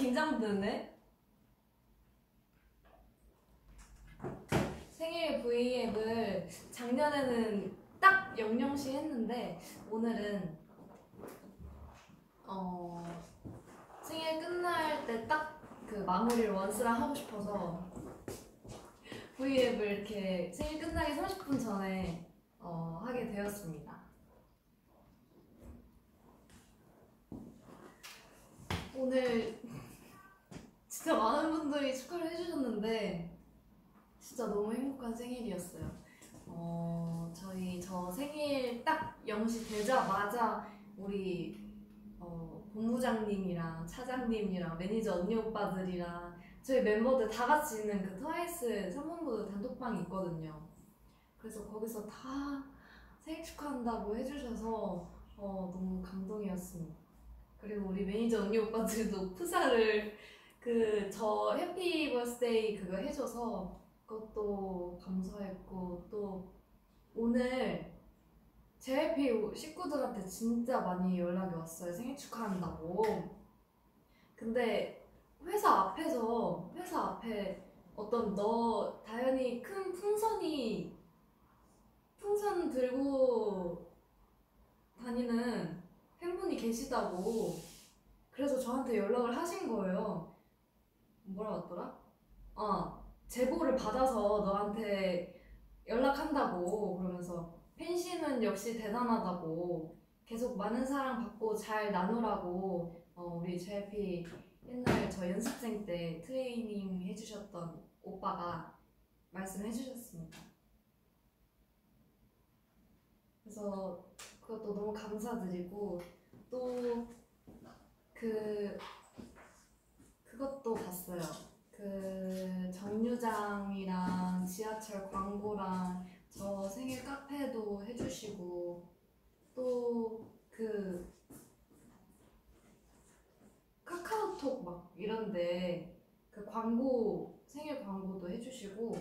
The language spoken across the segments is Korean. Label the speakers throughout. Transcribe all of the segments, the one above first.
Speaker 1: 긴장되네? 생일 V앱을 작년에는 딱 00시 했는데, 오늘은, 어, 생일 끝날 때 딱 그 마무리를 원스랑 하고 싶어서, V앱을 이렇게 생일 끝나기 30분 전에 어, 하게 되었습니다. 오늘 진짜 많은 분들이 축하를 해주셨는데 진짜 너무 행복한 생일이었어요. 어, 저희 저 생일 딱 0시 되자마자 우리 어, 본부장님이랑 차장님이랑 매니저 언니 오빠들이랑 저희 멤버들 다 같이 있는 그 트와이스 3본부 단톡방이 있거든요. 그래서 거기서 다 생일 축하한다고 해주셔서 어, 너무 감동이었습니다. 그리고 우리 매니저 언니 오빠들도 프사를 그 저 happy birthday 그거 해줘서 그것도 감사했고 또 오늘 JYP 식구들한테 진짜 많이 연락이 왔어요. 생일 축하한다고. 근데 회사 앞에서 회사 앞에 어떤 너 다현이 큰 풍선이 풍선 들고 다니는 팬분이 계시다고 그래서 저한테 연락을 하신 거예요. 뭐라 왔더라? 어, 제보를 받아서 너한테 연락한다고 그러면서 팬심은 역시 대단하다고 계속 많은 사랑 받고 잘 나누라고 어, 우리 JYP 옛날 저 연습생 때 트레이닝 해주셨던 오빠가 말씀해 주셨습니다. 그래서 그것도 너무 감사드리고 또그 그것도 봤어요. 그 정류장이랑 지하철 광고랑 저 생일 카페도 해주시고 또 그 카카오톡 막 이런데 그 광고 생일 광고도 해주시고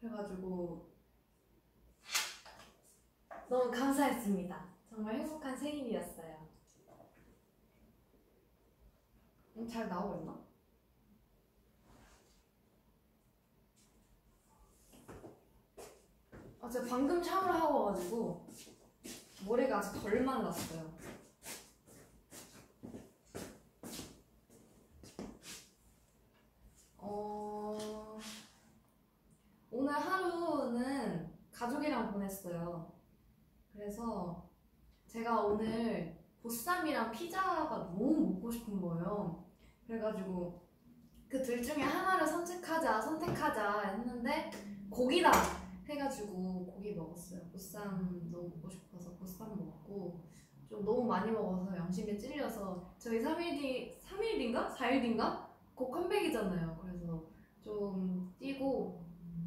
Speaker 1: 그래가지고 너무 감사했습니다. 정말 행복한 생일이었어요. 음, 잘 나오고 있나? 아, 제가 방금 샤워를 하고 와가지고 머리가 아직 덜 말랐어요. 어... 오늘 하루는 가족이랑 보냈어요. 그래서 제가 오늘 보쌈이랑 피자가 너무 먹고 싶은 거예요. 그래가지고 그 둘 중에 하나를 선택하자, 선택하자 했는데 고기다 해가지고 고기 먹었어요. 보쌈 너무 먹고 싶어서 보쌈 먹고 좀 너무 많이 먹어서 양심에 찔려서 저희 3일 뒤, 3일 뒤인가? 4일 뒤인가? 곧 컴백이잖아요. 그래서 좀 뛰고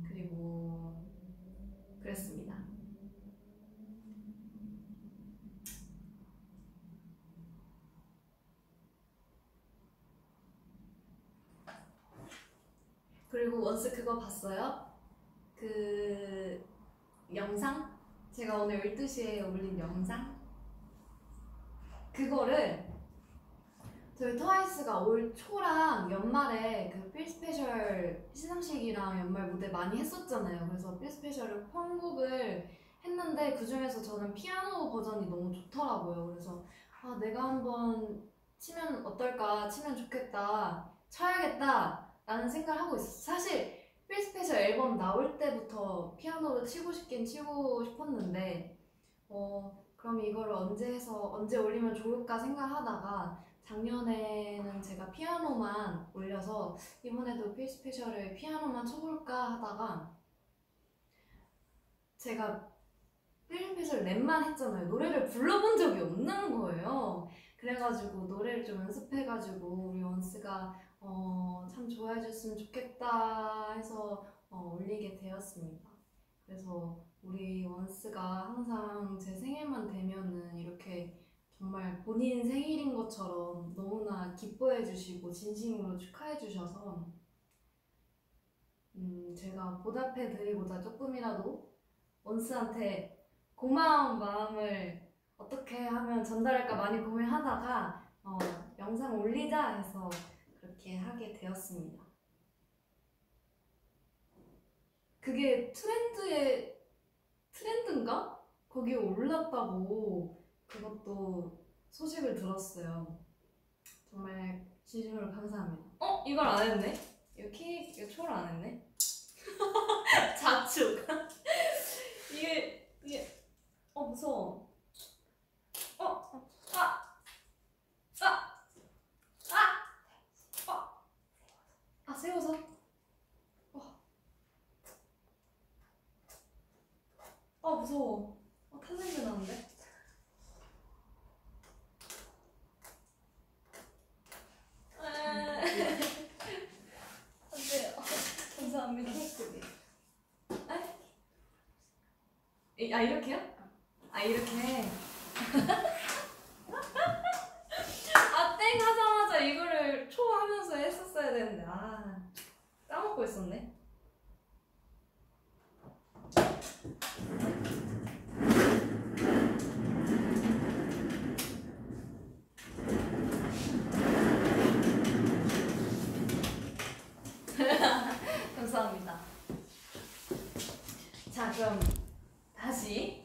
Speaker 1: 그리고 그랬습니다. 그리고 원스 그거 봤어요? 그 영상? 제가 오늘 12시에 올린 영상? 그거를 저희 트와이스가 올 초랑 연말에 그 Feel Special 시상식이랑 연말 무대 많이 했었잖아요. 그래서 Feel Special을 편곡을 했는데 그 중에서 저는 피아노 버전이 너무 좋더라고요. 그래서 아 내가 한번 치면 어떨까, 치면 좋겠다, 쳐야겠다 라는 생각을 하고 있었어요. 사실 Feel Special 앨범 나올 때부터 피아노로 치고 싶긴 치고 싶었는데 어 그럼 이걸 언제 해서 언제 올리면 좋을까 생각하다가 작년에는 제가 피아노만 올려서 이번에도 필스페셜을 피아노만 쳐볼까 하다가 제가 필스페셜 랩만 했잖아요. 노래를 불러본 적이 없는 거예요. 그래가지고 노래를 좀 연습해가지고 우리 원스가 어, 참 좋아해 줬으면 좋겠다 해서 어, 올리게 되었습니다. 그래서 우리 원스가 항상 제 생일만 되면은 이렇게 정말 본인 생일인 것처럼 너무나 기뻐해 주시고 진심으로 축하해 주셔서 음, 제가 보답해 드리고자 조금이라도 원스한테 고마운 마음을 어떻게 하면 전달할까 많이 고민하다가 어, 영상 올리자 해서 그렇게 하게 되었습니다. 그게 트렌드에 트렌드인가? 거기에 올랐다고 그것도 소식을 들었어요. 정말 진심으로 감사합니다. 어? 이걸 안 했네? 이거 케이크 이거 초를 안 했네? 자축. 이게 이게 어 무서워. 어, 어, 아, 아, 아, 아, 아 세워서. 어, 아 무서워. 어, 탄 냄새 나는데. 아, 안돼요. 감사합니다. 이- 아 이렇게요? 아 이렇게. 아땡 하자마자 이거를 초 하면서 했었어야 되는데 아 까먹고 있었네. 감사합니다. 자 그럼 다시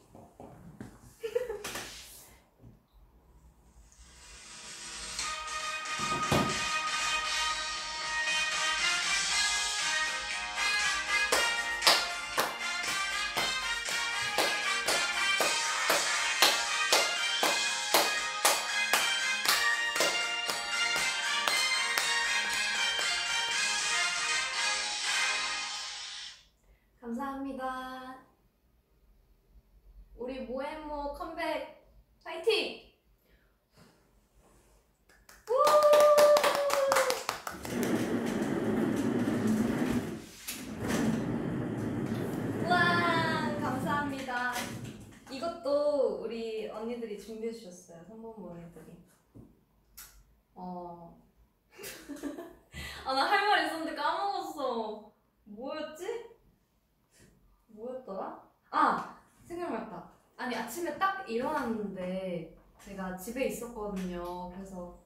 Speaker 1: 집에 있었거든요. 그래서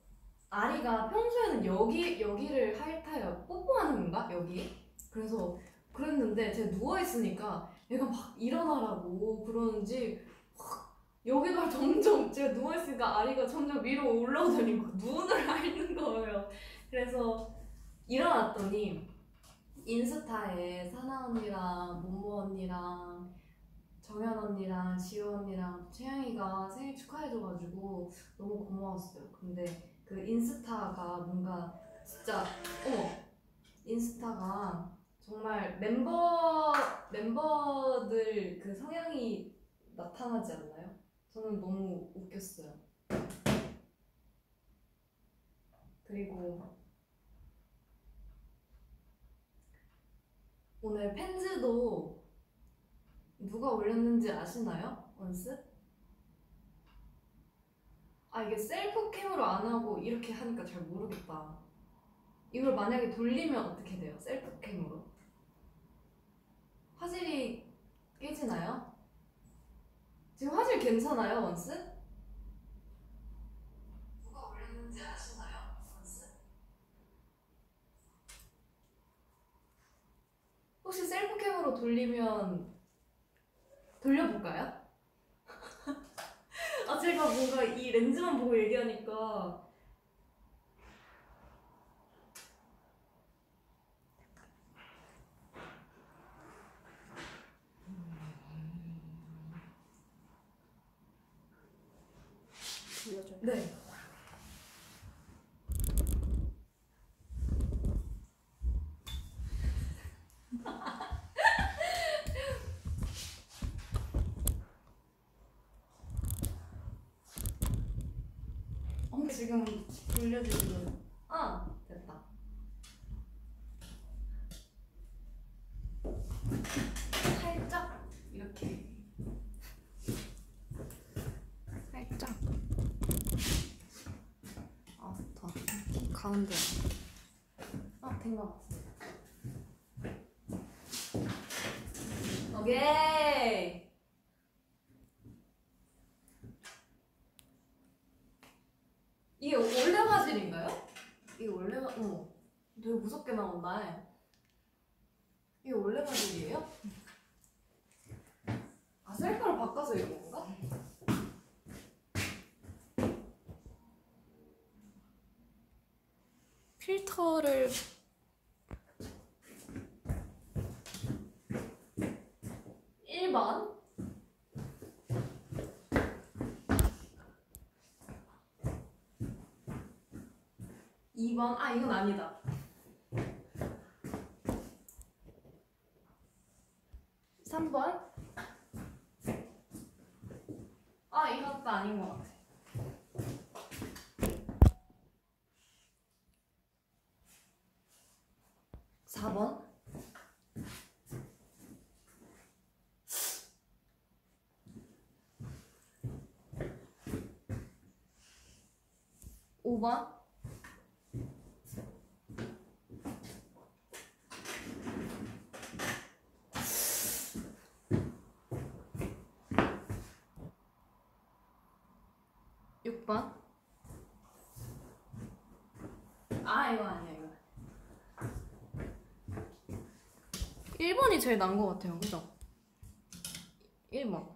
Speaker 1: 아리가 평소에는 여기 여기를 핥아요. 뽀뽀하는 건가 여기? 그래서 그랬는데 제가 누워 있으니까 얘가 막 일어나라고 그러는지 확 여기가 점점 제가 누워 있으니까 아리가 점점 위로 올라오더니 막 눈을 핥는 거예요. 그래서 일어났더니 인스타에 사나 언니랑 모모 언니랑 정연 언니랑 지호 언니랑 채영이가 생일 축하해줘가지고 너무 고마웠어요. 근데 그 인스타가 뭔가 진짜 어머 인스타가 정말 멤버 멤버들 그 성향이 나타나지 않나요? 저는 너무 웃겼어요. 그리고 오늘 Fans도 누가 올렸는지 아시나요? ONCE? 아 이게 self cam으로 안 하고 이렇게 하니까 잘 모르겠다. 이걸 만약에 돌리면 어떻게 돼요? self cam으로? 화질이 깨지나요? 지금 화질 괜찮아요, ONCE? 누가 올렸는지 아시나요, ONCE? 혹시 셀프캠으로 돌리면 돌려볼까요? 아 제가 뭔가 이 렌즈만 보고 얘기하니까 뭔데? 아, 된 것 같아. 오케이. 이게 원래 화질인가요? 이게 원래 화... 어. 되게 무섭게
Speaker 2: 나온다.
Speaker 1: 1번, 2번. 아 이건 아니다. 뭐 5번. 아 이거 아니야 이거 1번이 제일 난 것 같아요 그죠? 1번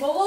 Speaker 3: 먹어.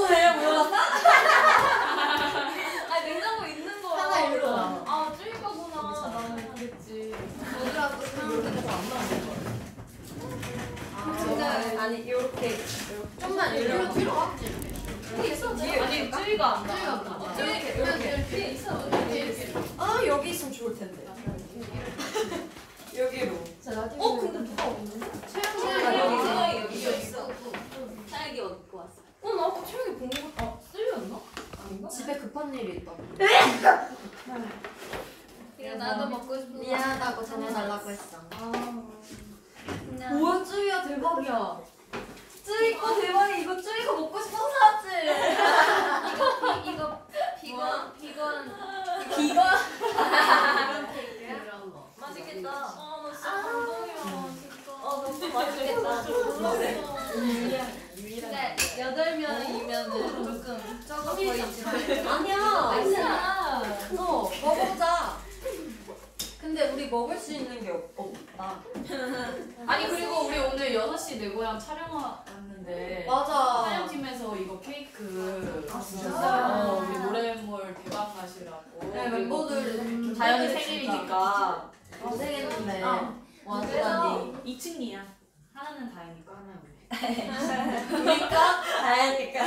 Speaker 2: 우리 그러니까 다행이니까.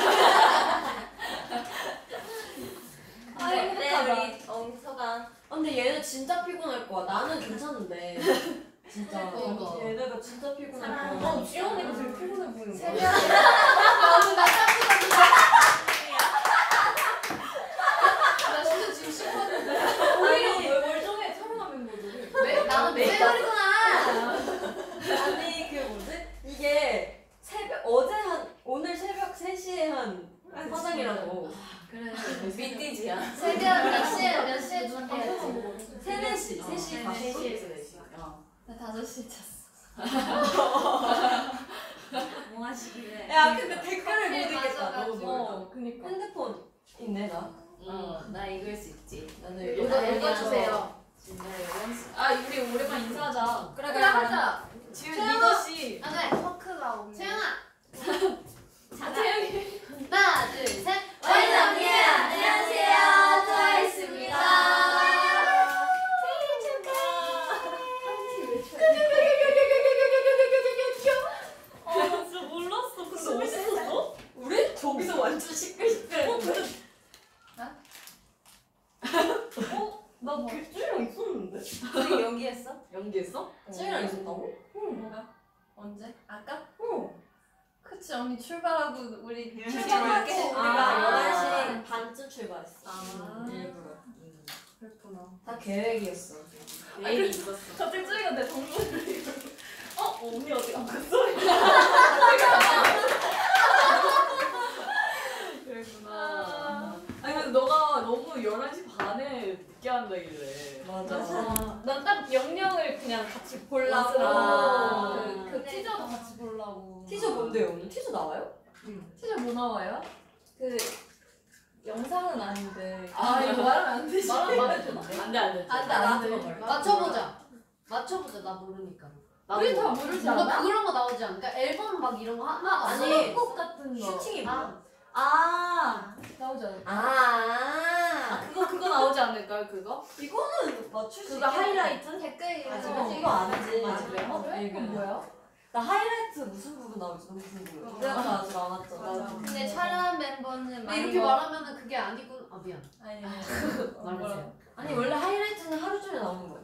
Speaker 3: 아네
Speaker 2: 행복하다.
Speaker 3: 우리 엉서가
Speaker 2: 아, 근데 얘네 진짜 피곤할 거야. 나는 괜찮은데. 진짜.
Speaker 1: 그러니까.
Speaker 2: 얘네가 진짜 피곤할. 거야. 어, 지연이가 되게 피곤해 보이는 거야.
Speaker 1: 나도 나나 진짜 지금 싶었는데.
Speaker 2: 오히려 왜 멀쩡해 촬영한 멤버들이.
Speaker 1: 왜? 나는
Speaker 2: 네.
Speaker 1: 매일이구나.
Speaker 2: 아니 그 뭐지? 이게 새벽 어제 한 오늘 새벽 3시에 한 화장이라고.
Speaker 1: 그래.
Speaker 2: 미띠지야.
Speaker 3: 새벽 몇 시에 몇 시에 준비했지?
Speaker 2: 3, 4시. 3시
Speaker 4: 아,
Speaker 2: 4시.
Speaker 4: 3시에서 4시 어.
Speaker 3: 나 다섯 시에 잤어.
Speaker 4: 뭐 하시길래
Speaker 2: 야 근데 댓글을 못 읽겠다. 너무 멀어. 그니까. 핸드폰 있네 나.
Speaker 4: 어, 나 읽을 수 있지
Speaker 2: 나는
Speaker 1: 이거 읽어주세요.
Speaker 4: 진짜 아 우리 오랜만에 인사하자
Speaker 2: 그래
Speaker 1: 그래 하자.
Speaker 2: 지금
Speaker 1: 채영아.
Speaker 2: 리더 씨.
Speaker 1: 아 네.
Speaker 3: 커크가 오면.
Speaker 1: 채영아.
Speaker 3: 자, 채영이.
Speaker 1: 하나 둘 셋.
Speaker 3: 언니 안녕하세요. 트와이스입니다. 생일
Speaker 4: 아 진짜 몰랐어 근데 어디 있었어?
Speaker 2: 우리 저기서 완전 시끌시끌했는데. 어? 나 귤이랑 있었는데? 우리 연기했어?
Speaker 4: 연기했어?
Speaker 2: 쯔이랑 있었다고? 응.
Speaker 3: 뭐가? 언제? 아까?
Speaker 2: 어.
Speaker 3: 그치 언니 출발하고 우리
Speaker 2: 출발하고
Speaker 3: 출발하고
Speaker 2: 우리가 11시 반쯤 출발했어.
Speaker 3: 아.
Speaker 2: 일부러.
Speaker 3: 그랬구나.
Speaker 2: 다 계획이었어.
Speaker 4: 내일이 있었어
Speaker 3: 갑자기 쯔이가 내 동물을
Speaker 4: 어? 어, 언니 어디 안 갔어? 그랬구나 아니 근데 너가 너무 11시 반에 늦게 한다길래
Speaker 2: 맞아.
Speaker 3: 난딱 명령을 그냥 같이 보려고
Speaker 4: 맞아.
Speaker 3: 그, 그 티저도 같이 보려고
Speaker 2: 티저 뭔데요 오늘? 티저 나와요?
Speaker 3: 티저 뭐 나와요? 그 영상은 아닌데
Speaker 4: 아,
Speaker 3: 이거 말하면 안 되지
Speaker 1: 말하 말해도 되나?
Speaker 4: 안돼 안 돼
Speaker 1: 안 돼 안 돼. 맞춰보자. 맞춰보자. 나 모르니까.
Speaker 3: 우리 다 모르지
Speaker 1: 뭔가
Speaker 3: 않아?
Speaker 1: 그런 거 나오지 않을까? 앨범 막 이런 거 하나
Speaker 2: 아니,
Speaker 3: 꽃 같은 거
Speaker 2: 슈팅이
Speaker 1: 아.
Speaker 2: 뭐야? 아.
Speaker 3: 나오지 않아?
Speaker 2: 아.
Speaker 4: 그거 그거 나오지 않을까요 그거?
Speaker 2: 이거는 맞출 수
Speaker 4: 그거
Speaker 2: 있겠네.
Speaker 4: 하이라이트?
Speaker 3: 댓글이
Speaker 2: 아,
Speaker 3: 어.
Speaker 2: 이거 이거 아니지.
Speaker 4: 아, 그래?
Speaker 2: 어,
Speaker 3: 그래?
Speaker 2: 이거
Speaker 3: 뭐야?
Speaker 2: 나 하이라이트 무슨 부분 나올지 너무 궁금해. 노래가 아직 안 왔잖아.
Speaker 3: 근데 촬영 멤버는
Speaker 1: 근데
Speaker 3: 많이
Speaker 1: 이렇게
Speaker 3: 먹-
Speaker 1: 말하면은 그게 아니고 아 미안.
Speaker 3: 아니
Speaker 1: 말해주세요.
Speaker 2: 아니 원래 하이라이트는 하루 종일 나오는 거야?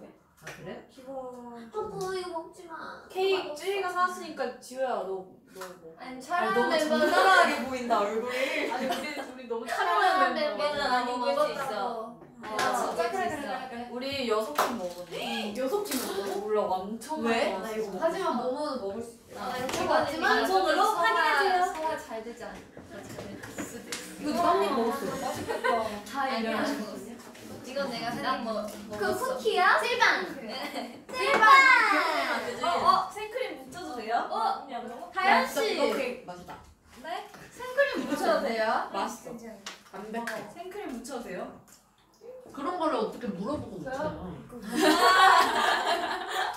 Speaker 1: 아 그래?
Speaker 2: 기본.
Speaker 1: 뽀뽀 이거 먹지 마.
Speaker 4: 케이크 쯔이가 사왔으니까 지효야 너너 뭐.
Speaker 3: 아니 촬영
Speaker 2: 너무
Speaker 3: 멤버는
Speaker 2: 정나라하게 보인다 얼굴이.
Speaker 4: 아니 우리 우리 너무
Speaker 3: 촬영
Speaker 4: 촬영한
Speaker 3: 멤버는
Speaker 4: 멤버.
Speaker 3: 많이
Speaker 2: 먹을 수
Speaker 3: 먹었다고
Speaker 2: 아,
Speaker 3: 진짜
Speaker 2: 그래,
Speaker 3: 그래
Speaker 2: 그래,
Speaker 4: 우리 여섯 번 먹었네. 여섯 번 먹어? 몰라 완전
Speaker 2: 왜?
Speaker 4: 많이
Speaker 2: 나
Speaker 4: 먹었어.
Speaker 2: 이거
Speaker 1: 하지만 몸은 먹을 수 있다. 이거 맞지만
Speaker 2: 반성으로 확인해주세요.
Speaker 3: 소화 잘 되지 않을까 잘 수도 있어
Speaker 2: 이거 누가 한입 먹었어요?
Speaker 3: 맛있겠다
Speaker 1: 다
Speaker 3: 아니야
Speaker 1: 얘기해.
Speaker 3: 이건 내가 한입
Speaker 1: 먹그
Speaker 3: 먹었어
Speaker 1: 쿠키야? 셀방.
Speaker 2: 안 되지?
Speaker 3: 어, 어 생크림 묻혀도 돼요? 어?
Speaker 2: 언니 안 먹어?
Speaker 3: 다현 씨.
Speaker 2: 오케이 맛있다.
Speaker 3: 네? 생크림 묻혀도 돼요?
Speaker 2: 맛있어.
Speaker 4: 담백해.
Speaker 3: 생크림 묻혀도 돼요?
Speaker 1: 그런 거를 어떻게 물어보고
Speaker 3: 저요?
Speaker 1: 묻혀요?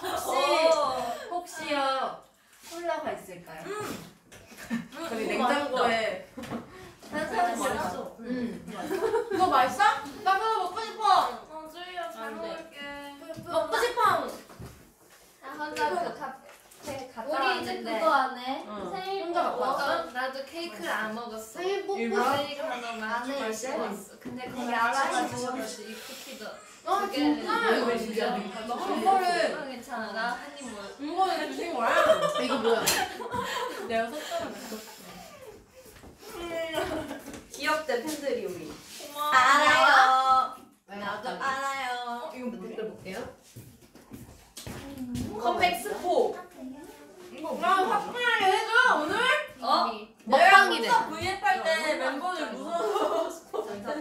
Speaker 2: 혹시
Speaker 3: 어.
Speaker 2: 혹시요 콜라가 있을까요? 저희 냉장고에
Speaker 3: 한사람
Speaker 2: 맛있어.
Speaker 1: 응.
Speaker 2: 이거 맛있어? 나 그거 먹고 싶어.
Speaker 3: 어 주희야 잘
Speaker 4: 안 돼.
Speaker 3: 먹을게
Speaker 2: 먹고 싶어.
Speaker 3: 나 혼자 그 카페 갔다
Speaker 1: 우리 이제
Speaker 3: 왔는데
Speaker 1: 그거 안 해?
Speaker 2: 응.
Speaker 1: 생일
Speaker 2: 혼자
Speaker 1: 뽀뽀.
Speaker 2: 왔어?
Speaker 3: 나도 케이크를 안 먹었어
Speaker 1: 생일 뽀뽀.
Speaker 3: 맛있어? 근데 거기
Speaker 1: 알아가지고.
Speaker 3: 알아가지고 이 쿠키도
Speaker 1: 아
Speaker 3: 그게
Speaker 1: 진짜?
Speaker 3: 어, 괜찮아 나 한입 먹어
Speaker 2: 이거는 주신 거야?
Speaker 1: 이거 뭐야?
Speaker 2: 내가 섞어라 귀엽대 팬들이 우리.
Speaker 3: 고마워
Speaker 2: 알아요.
Speaker 1: 나도
Speaker 2: 알아.
Speaker 5: 볼게요.
Speaker 2: 컴백 스포.
Speaker 1: 나 화끈하게 해줘 오늘.
Speaker 2: 어?
Speaker 5: 먹방이래.
Speaker 2: V앱 할때 멤버들 무서워. 다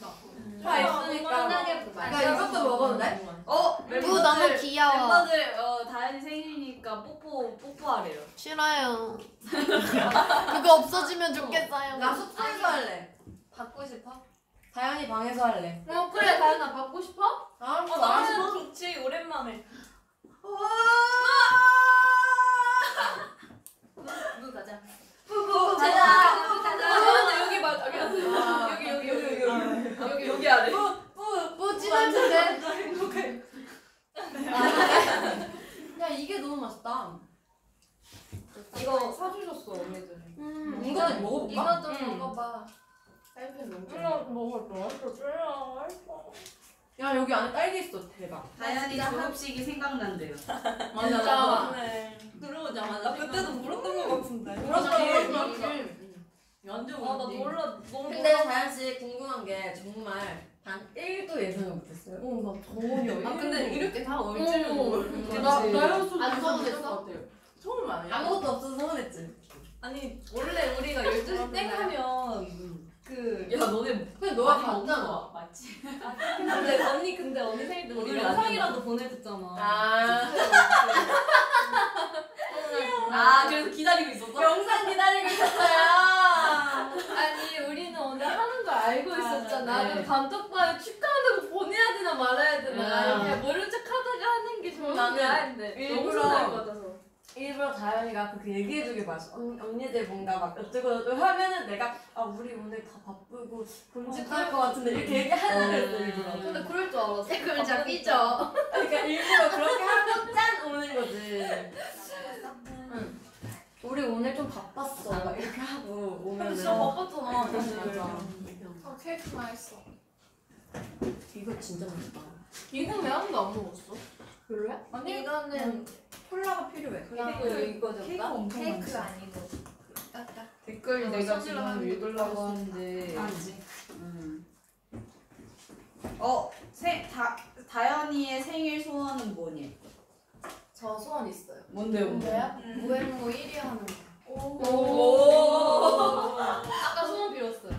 Speaker 2: 있으니까.
Speaker 5: 나 이것도 돼?
Speaker 2: 어?
Speaker 5: 무 너무 귀여워.
Speaker 2: 멤버들 어 다현이 생일이니까 뽀뽀 뽀뽀하래요.
Speaker 5: 싫어요. 그거 없어지면 좋겠어요.
Speaker 2: 나 숙소에서 할래.
Speaker 1: 받고 싶어?
Speaker 2: 다현이 방에서 할래.
Speaker 1: 어 그래 다현아 받고 싶어?
Speaker 2: 아,
Speaker 1: 어 나는 좋지 오랜만에. 누 가자.
Speaker 2: 뽀뽀
Speaker 1: 가자.
Speaker 2: 가자.
Speaker 1: 여기 봐 여기 앉아. 여기 여기 여기 여기 아래.
Speaker 5: 뭐 찐한데?
Speaker 2: 야 이게 너무 맛있다.
Speaker 1: 이거 사주셨어 언니들이.
Speaker 5: 음,
Speaker 2: 이거 먹어볼까?
Speaker 5: 이거 좀
Speaker 1: 응.
Speaker 5: 먹어봐. 딸기 너무 좋아.
Speaker 1: 이거 먹을 거 맛있어.
Speaker 2: 야 여기 안에 딸기 있어 대박.
Speaker 4: 다현이 졸업식이 생각난대요.
Speaker 2: 맞아
Speaker 1: 진짜.
Speaker 2: 네.
Speaker 1: 들어오자마자. 그때도 물었던 거 같은데.
Speaker 2: 물었어, 물었어.
Speaker 1: 완전 아 나 몰라 너무
Speaker 2: 근데 다현 씨 궁금한 게 정말 단 1도 예상을 못했어요.
Speaker 1: 어 나 전혀.
Speaker 2: 아, 근데
Speaker 1: 이렇게 다
Speaker 2: 음,
Speaker 1: 얼지는
Speaker 2: 나-
Speaker 1: 나였어도
Speaker 5: 안 서운했어?
Speaker 1: 처음 아니야?
Speaker 2: 아무것도 없어서 서운했지.
Speaker 1: 아니 원래 우리가 12시 땡 하면 그
Speaker 2: 야 너네 근데 너가 봤잖아.
Speaker 1: 먹어, 맞지? 근데 언니 근데 언니 생일 때 우리
Speaker 2: 오늘
Speaker 1: 영상이라도 보내줬잖아.
Speaker 2: 아.
Speaker 1: 아 그래서 기다리고 있었어?
Speaker 2: 영상 기다리고 있었어요.
Speaker 1: 아니 우리는 오늘 하는 걸 알고
Speaker 2: 맞아,
Speaker 1: 있었잖아.
Speaker 2: 네.
Speaker 1: 네. 단톡방에 축하한다고 보내야 되나 말아야 되나
Speaker 2: 아.
Speaker 1: 그냥 모른 척 하다가 하는 게 좋은
Speaker 2: 나는
Speaker 1: 했는데 너무
Speaker 2: 일부러
Speaker 1: 같아서.
Speaker 2: 일부러 다현이가 그렇게 얘기해주길 바랬어. 언, 언니들 뭔가 막 어쩌고저쩌고 하면은 내가 아 우리 오늘 다 바쁘고 굶직할 것 같은데 이렇게 얘기하려고 했어 일부러.
Speaker 1: 근데 그럴 줄 알았어.
Speaker 5: 댓글 잡히죠.
Speaker 2: 그러니까 일부러 그렇게 하고 짠 오는 거지. 응. 우리 오늘 좀 바빴어. 막 이렇게 하고 오면은
Speaker 1: 진짜 바빴잖아.
Speaker 2: 맞아.
Speaker 5: 아, 케이크 맛있어.
Speaker 2: 이거 진짜 맛있다.
Speaker 1: 이건 왜 아무도 안 먹었어?
Speaker 5: 별로야?
Speaker 1: 아니
Speaker 5: 이거는
Speaker 2: 콜라가 필요해.
Speaker 1: 그리고 이거
Speaker 4: 케이크 엄청
Speaker 5: 케이크가
Speaker 4: 많지.
Speaker 5: 아니고. 딱딱.
Speaker 1: 댓글
Speaker 5: 어,
Speaker 1: 내가 지금 읽으려고
Speaker 5: 거
Speaker 1: 하는데
Speaker 4: 아니지. 음. 어, 세, 다, 다현이의 생일 소원은 뭐니?
Speaker 1: 저 소원 있어요.
Speaker 4: 뭔데요?
Speaker 5: 뭔데요? 무행무 1위 하는 거.
Speaker 1: 오. 아까 소원 빌었어요.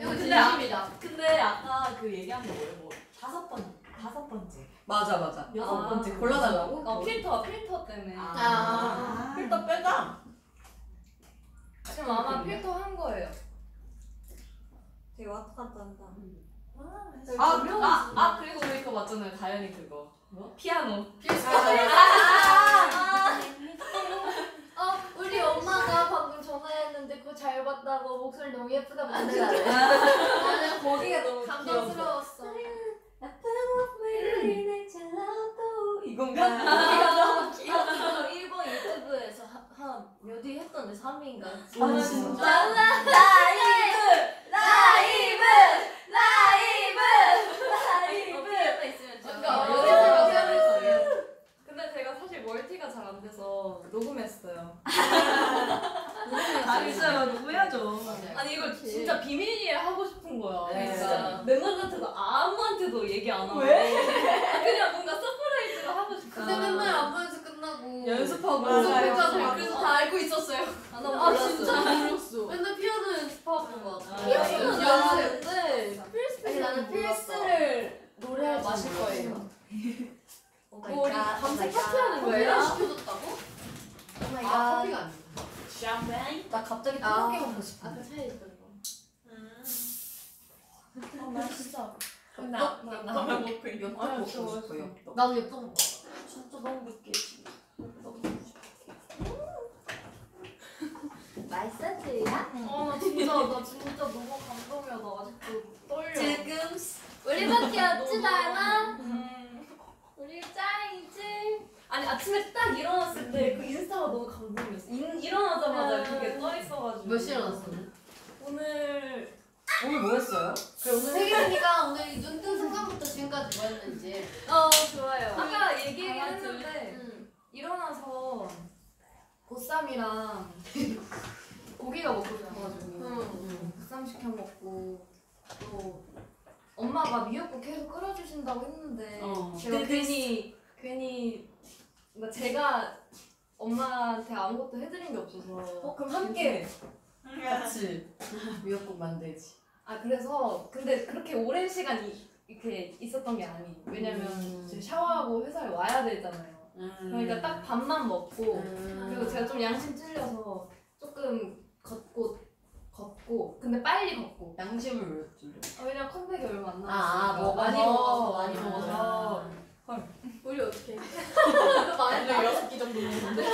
Speaker 5: 이거
Speaker 1: 근데 아-
Speaker 5: 진심이다.
Speaker 1: 근데 아까 그 얘기한 거 뭐예요? 뭐 다섯 번 다섯 번째
Speaker 2: 맞아 맞아.
Speaker 1: 여섯
Speaker 5: 아.
Speaker 1: 번째
Speaker 2: 골라달라고?
Speaker 1: 어 필터 필터 때문에
Speaker 5: 아.
Speaker 2: 필터 빼자.
Speaker 1: 지금 아마 필터 한 거예요.
Speaker 2: 되게 와타간다.
Speaker 1: 아, 아, 아 그리고 우리 그거 맞잖아요. 다현이 그거 뭐 피아노.
Speaker 5: 어, 우리 엄마가 방금 전화했는데 그거 잘 봤다고 목소리 너무 예쁘다고 전해달래.
Speaker 2: 아니 거기가 너무
Speaker 5: 감동스러웠
Speaker 1: 3위인가?
Speaker 2: 아, 진짜?
Speaker 1: 라이브 라이브 라이브 라이브
Speaker 5: 있으면
Speaker 1: 그러니까
Speaker 5: 좋아.
Speaker 1: 여기서 피아노했어요. 근데 제가 사실 멀티가 잘 안 돼서 녹음했어요.
Speaker 4: 아, 진짜 녹음해야죠.
Speaker 1: 아니 이걸 진짜 비밀리에 하고 싶은 거야.
Speaker 2: 네.
Speaker 1: 진짜 멤버들한테도 아무한테도 얘기 안 하고.
Speaker 2: 왜?
Speaker 1: 그냥 뭔가 surprise로 하고 싶어.
Speaker 5: 근데 맨날 안보여서 끝나고
Speaker 2: 연습하고
Speaker 4: 맞아요.
Speaker 5: 연습했잖아요. 그래서 다 알고 있었어요.
Speaker 1: 아, 나
Speaker 5: 아
Speaker 1: 몰랐어.
Speaker 5: 진짜 몰랐어. 맨날 피아노 연습하고 막.
Speaker 1: 아,
Speaker 5: 피아노는
Speaker 1: 피아노는
Speaker 5: 연습.
Speaker 1: 나는데
Speaker 5: 아니 나는 필스를 노래할 줄
Speaker 1: 마실 거예요.
Speaker 5: 몰랐어.
Speaker 1: 뭐 우리 밤새 거예요?
Speaker 5: 시켜줬다고?
Speaker 2: 오마이갓.
Speaker 5: 아 커피가 아니야.
Speaker 1: 샴페인?
Speaker 2: 나 갑자기
Speaker 5: 아.
Speaker 2: 떡볶이 먹고 싶어.
Speaker 5: 아까 차에 있던 거.
Speaker 1: 어, 나 진짜.
Speaker 2: 나, 나, 나,
Speaker 1: 나 먹고
Speaker 2: 엽떡 먹고 싶어, 엽떡.
Speaker 5: 나도 엽떡 먹어.
Speaker 1: 진짜 너무 늦게.
Speaker 5: 맛있었지?
Speaker 1: 어, 나 진짜, 나 진짜 너무 감동이야. 나 아직도 떨려.
Speaker 5: 지금 우리밖에 없지 않아?
Speaker 1: 음.
Speaker 5: 우리 짱이지?
Speaker 1: 아니, 아침에 딱 일어났을 때 그 인스타가 너무 감동이었어. 일, 일어나자마자
Speaker 5: 음.
Speaker 1: 그게 떠 있어가지고.
Speaker 5: 몇 시에 일어났어?
Speaker 1: 오늘.
Speaker 2: 오늘 뭐 했어요?
Speaker 5: 그래 오늘 생일이니까 오늘 눈 뜬 순간부터 지금까지 뭐 했는지.
Speaker 1: 어, 좋아요. 아까 얘기하긴
Speaker 5: 강아지.
Speaker 1: 했는데,
Speaker 5: 응.
Speaker 1: 일어나서 보쌈이랑 고기가 먹고 싶어가지고.
Speaker 5: 응.
Speaker 1: 보쌈 시켜 먹고 또 엄마가 미역국 계속 끓여주신다고 했는데
Speaker 2: 어.
Speaker 1: 제가
Speaker 2: 그-
Speaker 1: 괜히 괜히 뭔가 제가 엄마한테 아무것도 해드린 게 없어서
Speaker 2: 어 그럼 함께 같이 미역국 만들지.
Speaker 1: 아 그래서 근데 그렇게 오랜 시간 이, 이렇게 있었던 게 아니에요 왜냐면
Speaker 2: 음.
Speaker 1: 샤워하고 회사를 와야 되잖아요 그러니까 딱 밥만 먹고
Speaker 2: 음.
Speaker 1: 그리고 제가 좀 양심 찔려서 조금 걷고 걷고 근데 빨리 걷고
Speaker 2: 양심을 왜 찔려?
Speaker 1: 아, 왜냐면 컴백이 얼마 안
Speaker 2: 아,
Speaker 1: 남았으니까
Speaker 2: 먹어서.
Speaker 1: 많이 먹어서 많이
Speaker 2: 아.
Speaker 1: 먹어서
Speaker 3: 우
Speaker 1: Yeah.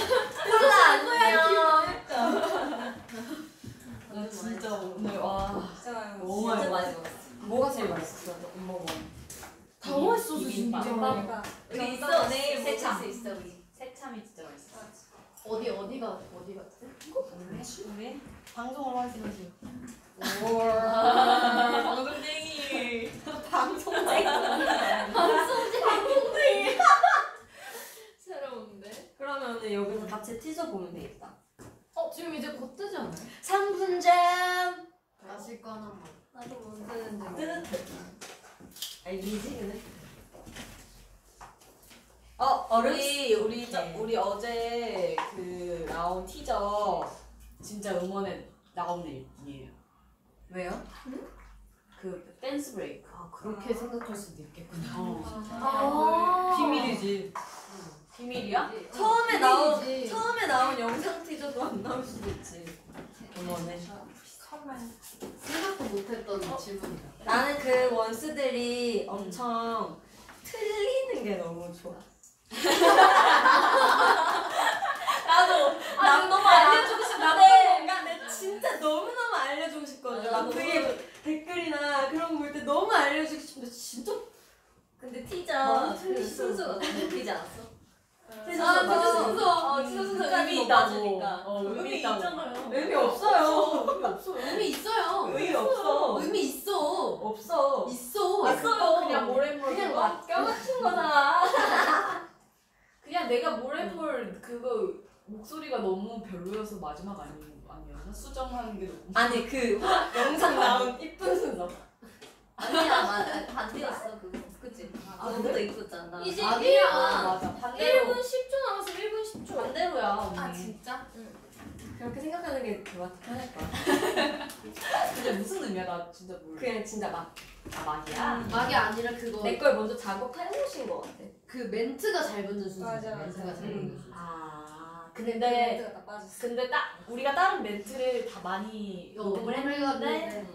Speaker 2: 그
Speaker 1: 멘트가 잘 붙는 순서
Speaker 3: 맞아, 맞아.
Speaker 1: 멘트가 잘
Speaker 2: 음.
Speaker 1: 붙는 순서
Speaker 2: 아
Speaker 4: 근데
Speaker 3: 멘트가 다 빠졌어.
Speaker 4: 근데 딱 우리가 다른 멘트를 다 많이 녹음을 했는데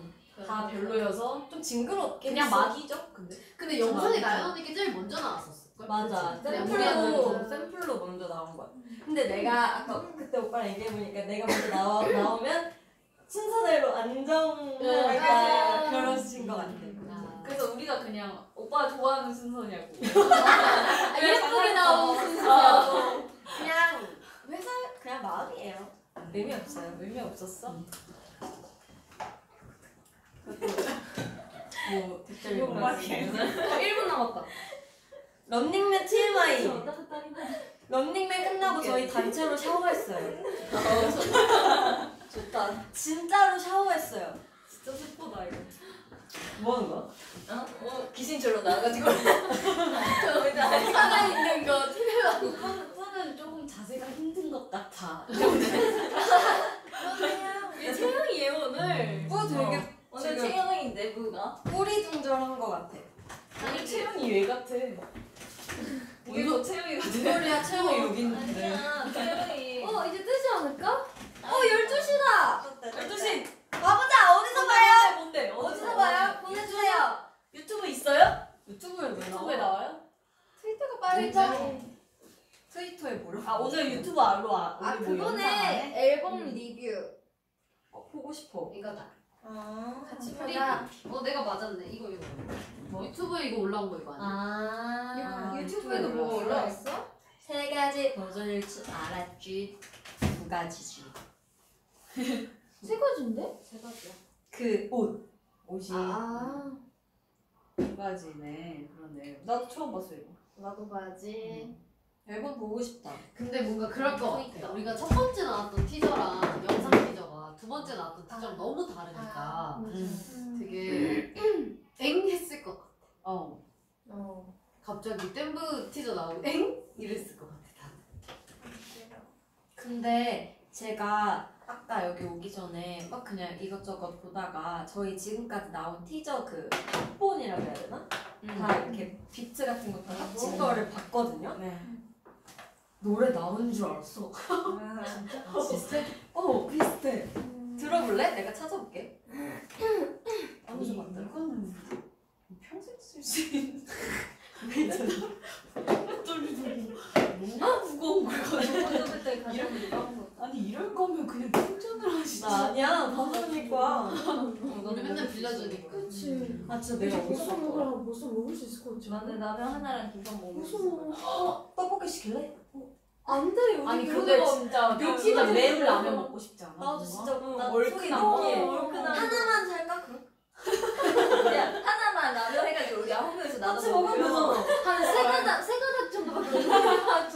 Speaker 4: 다 별로여서
Speaker 2: 좀 징그럽게
Speaker 4: 그냥. 막이죠. 근데
Speaker 1: 근데 영상에. 나연 언니께 제일 먼저 나왔었어
Speaker 2: 맞아. 샘플로. 샘플로 먼저 나온 거야. 근데 내가 아까 그때 오빠랑 얘기해 보니까 내가 먼저 나와 나오면 순서대로. 그러신 것 같아.
Speaker 4: 그래서 우리가 그냥 오빠 좋아하는 순서냐고.
Speaker 1: 아, 예쁘게 나온 순서야
Speaker 2: 그냥 회사 그냥 마음이에요. 의미 없어요.
Speaker 4: 의미 없었어?
Speaker 2: 뭐 댓글
Speaker 4: 이거.
Speaker 1: 어, 1분 남았다
Speaker 2: 런닝맨 TMI. 런닝맨 끝나고 저희 단체로 샤워했어요.
Speaker 3: 좋다.
Speaker 2: 진짜로 샤워했어요.
Speaker 4: 진짜 슬프다 이거.
Speaker 2: 뭐 하는 거야?
Speaker 3: 어? 어 귀신처럼 나와가지고. 의자.
Speaker 1: 하나 있는 거
Speaker 2: 오빠는 조금 자세가 힘든 것 같아.
Speaker 3: 얘 채영이에요 오늘.
Speaker 2: 오빠 되게
Speaker 3: 오늘
Speaker 2: 지금
Speaker 3: 채영인데 부가.
Speaker 2: 꼬리둥절한 것 같아.
Speaker 4: 아니 채영이 왜 같아? 더 채영이 같아.
Speaker 2: 머리야 채영이 여기 있는데.
Speaker 3: 아니야 채영이.
Speaker 1: 어 이제 뜨지 않을까?
Speaker 2: 어 12시다.
Speaker 3: 12시.
Speaker 2: 가보자. 어디서 봐요?
Speaker 4: 뭔데?
Speaker 2: 어디서 봐요? 보내주세요. 유튜브 있어요? 유튜브에 왜
Speaker 4: 유튜브에 나와요?
Speaker 1: 트위터가? 뜨
Speaker 2: 트위터에 뭐라?
Speaker 4: 아 오늘 유튜브 알로 아, 아뭐 영상 안
Speaker 1: 그거네
Speaker 4: 해?
Speaker 1: 앨범 리뷰
Speaker 2: 어, 보고 싶어.
Speaker 1: 이거다
Speaker 2: 아.
Speaker 1: 같이 보자 어 내가 맞았네 이거 이거
Speaker 4: 뭐?
Speaker 1: 유튜브에 이거 올라온 거 이거 아니야?
Speaker 2: 아.
Speaker 1: 유튜브에도 뭐가 올라왔어?
Speaker 2: 세 가지 버전일 줄 알았지. 두 가지지.
Speaker 1: 세 가지인데?
Speaker 3: 세 가지야.
Speaker 2: 그 옷. 옷이
Speaker 1: 아
Speaker 4: 두 가지네. 그러네. 나도 처음 봤어 이거.
Speaker 1: 나도 봐야지
Speaker 2: 앨범 보고 싶다.
Speaker 5: 근데 뭔가 그럴 것
Speaker 3: 있다.
Speaker 5: 같아. 우리가 첫 번째 나왔던 티저랑 영상 티저가 두 번째 나왔던 티저랑 너무 다르니까
Speaker 2: 음.
Speaker 5: 되게 엥 했을 것 같아.
Speaker 2: 어.
Speaker 3: 어.
Speaker 5: 갑자기 댐브 티저 나오고 엥? 이랬을 것 같아. 다들.
Speaker 2: 근데 제가 아까 여기 오기 전에 막 그냥 이것저것 보다가 저희 지금까지 나온 티저 그 폰이라고 해야 되나? 다 이렇게 비트 같은 것도 합친 거를 봤거든요.
Speaker 4: 네.
Speaker 2: 노래 나온 줄 알았어.
Speaker 5: 비슷해?
Speaker 2: 어 비슷해. 들어볼래? 내가 찾아볼게.
Speaker 4: 아니
Speaker 2: 좀 만들어.
Speaker 4: 이거는 평생 쓸 수 있는 너무 무거운 걸 가지고
Speaker 2: 그때 가장 무거운 거.
Speaker 4: 아니 이럴 거면 그냥 충전을 하시지
Speaker 2: 나 아니야. 방송이과.
Speaker 5: 우리 맨날 빌려주니까.
Speaker 3: 그치.
Speaker 2: 아 진짜 내가 어디서
Speaker 3: 먹으라 벌써 먹을 수 있을 것 같지.
Speaker 2: 나는 라면 하나랑 김밥 먹을
Speaker 3: 벌써
Speaker 2: 수 있어.
Speaker 3: 먹어.
Speaker 2: 떡볶이 시킬래?
Speaker 3: 안 돼. 여기
Speaker 4: 아니 근데
Speaker 3: 거-
Speaker 4: 진짜
Speaker 3: 몇
Speaker 4: 진짜
Speaker 3: 끼나
Speaker 4: 매운. 라면 먹고 싶지 않아?
Speaker 2: 나도? 진짜 나
Speaker 4: 얼큰한.
Speaker 2: 너무
Speaker 3: 얼큰한 거.
Speaker 2: 하나만 살까 그럼?
Speaker 3: 야 하나만 라면 해가지고 우리 아홉 명이서 나눠
Speaker 2: 같이 먹으면서
Speaker 3: 한세 가닥 세 가닥 정도밖에 못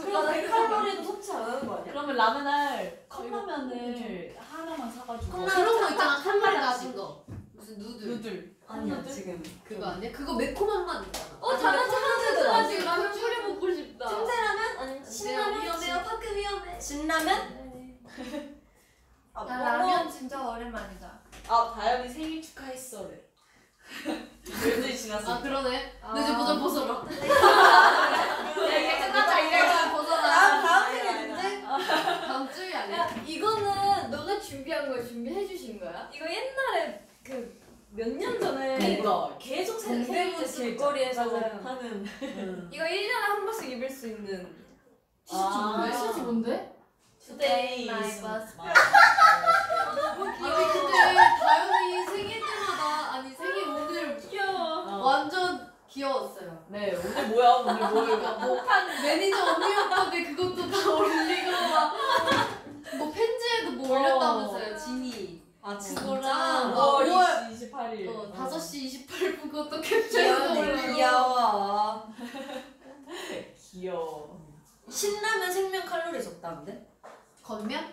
Speaker 2: 그럼 100칼로리도 섭취 안 하는 거 아니야?
Speaker 4: 그러면 라면을 컵라면을 하나만 사가지고
Speaker 5: 그런 거 있잖아. 한 마리 나신 거. 무슨 누들.
Speaker 4: 누들
Speaker 2: 아니야 지금
Speaker 5: 그거 아니야? 그거 매콤한 맛 있잖아.
Speaker 3: 어 잠깐 잠깐
Speaker 5: 도
Speaker 3: 잠깐
Speaker 5: 나중에
Speaker 3: 지금 라면 끓여 먹고 싶다.
Speaker 2: 틈새라면? 아니면
Speaker 3: 신라면
Speaker 2: 신라면?
Speaker 3: 파크 위험해.
Speaker 2: 신라면? 아,
Speaker 3: 야 라면 진짜 오랜만이다.
Speaker 4: 아 다현이 생일 축하했어래 며칠 지났어
Speaker 5: 아 그러네. 너 이제 모자 벗어라.
Speaker 3: 이게 끝났다 이래가
Speaker 2: 다음
Speaker 3: 벗어나.
Speaker 2: 다음 생일 언제?
Speaker 5: 다음 주에 아니야?
Speaker 3: 야 이거는 너가 준비한 거야 준비해 주신 거야? 이거 옛날에 그 몇 년 전에
Speaker 4: 그러니까 계속 생- 생일
Speaker 2: 동대문
Speaker 4: 때 진짜.
Speaker 2: 길거리에서
Speaker 3: 맞아요.
Speaker 2: 하는
Speaker 3: 이거 1년에 한 번씩 입을 수 있는
Speaker 4: 아.
Speaker 5: 시티 뭔데?
Speaker 3: Today my bus.
Speaker 5: 아니 근데 다현이 생일 때마다 아니 생일 오늘
Speaker 3: 귀여워.
Speaker 5: 완전 귀여웠어요.
Speaker 4: 네 오늘 뭐야 오늘 뭐야 뭐
Speaker 5: 매니저 언니 오빠들 그것도 다 올리고 막뭐 팬지에도 뭐 올렸다면서요 진이.
Speaker 2: 아
Speaker 5: 그거랑
Speaker 4: 어,
Speaker 5: 어,
Speaker 4: 5월 28일
Speaker 5: 어, 5시 28분 그것도 캡처해서
Speaker 2: 귀여워
Speaker 5: 올리고.
Speaker 2: 귀여워
Speaker 4: 귀여워
Speaker 2: 신라면 생면 칼로리 적다는데?
Speaker 5: 건면?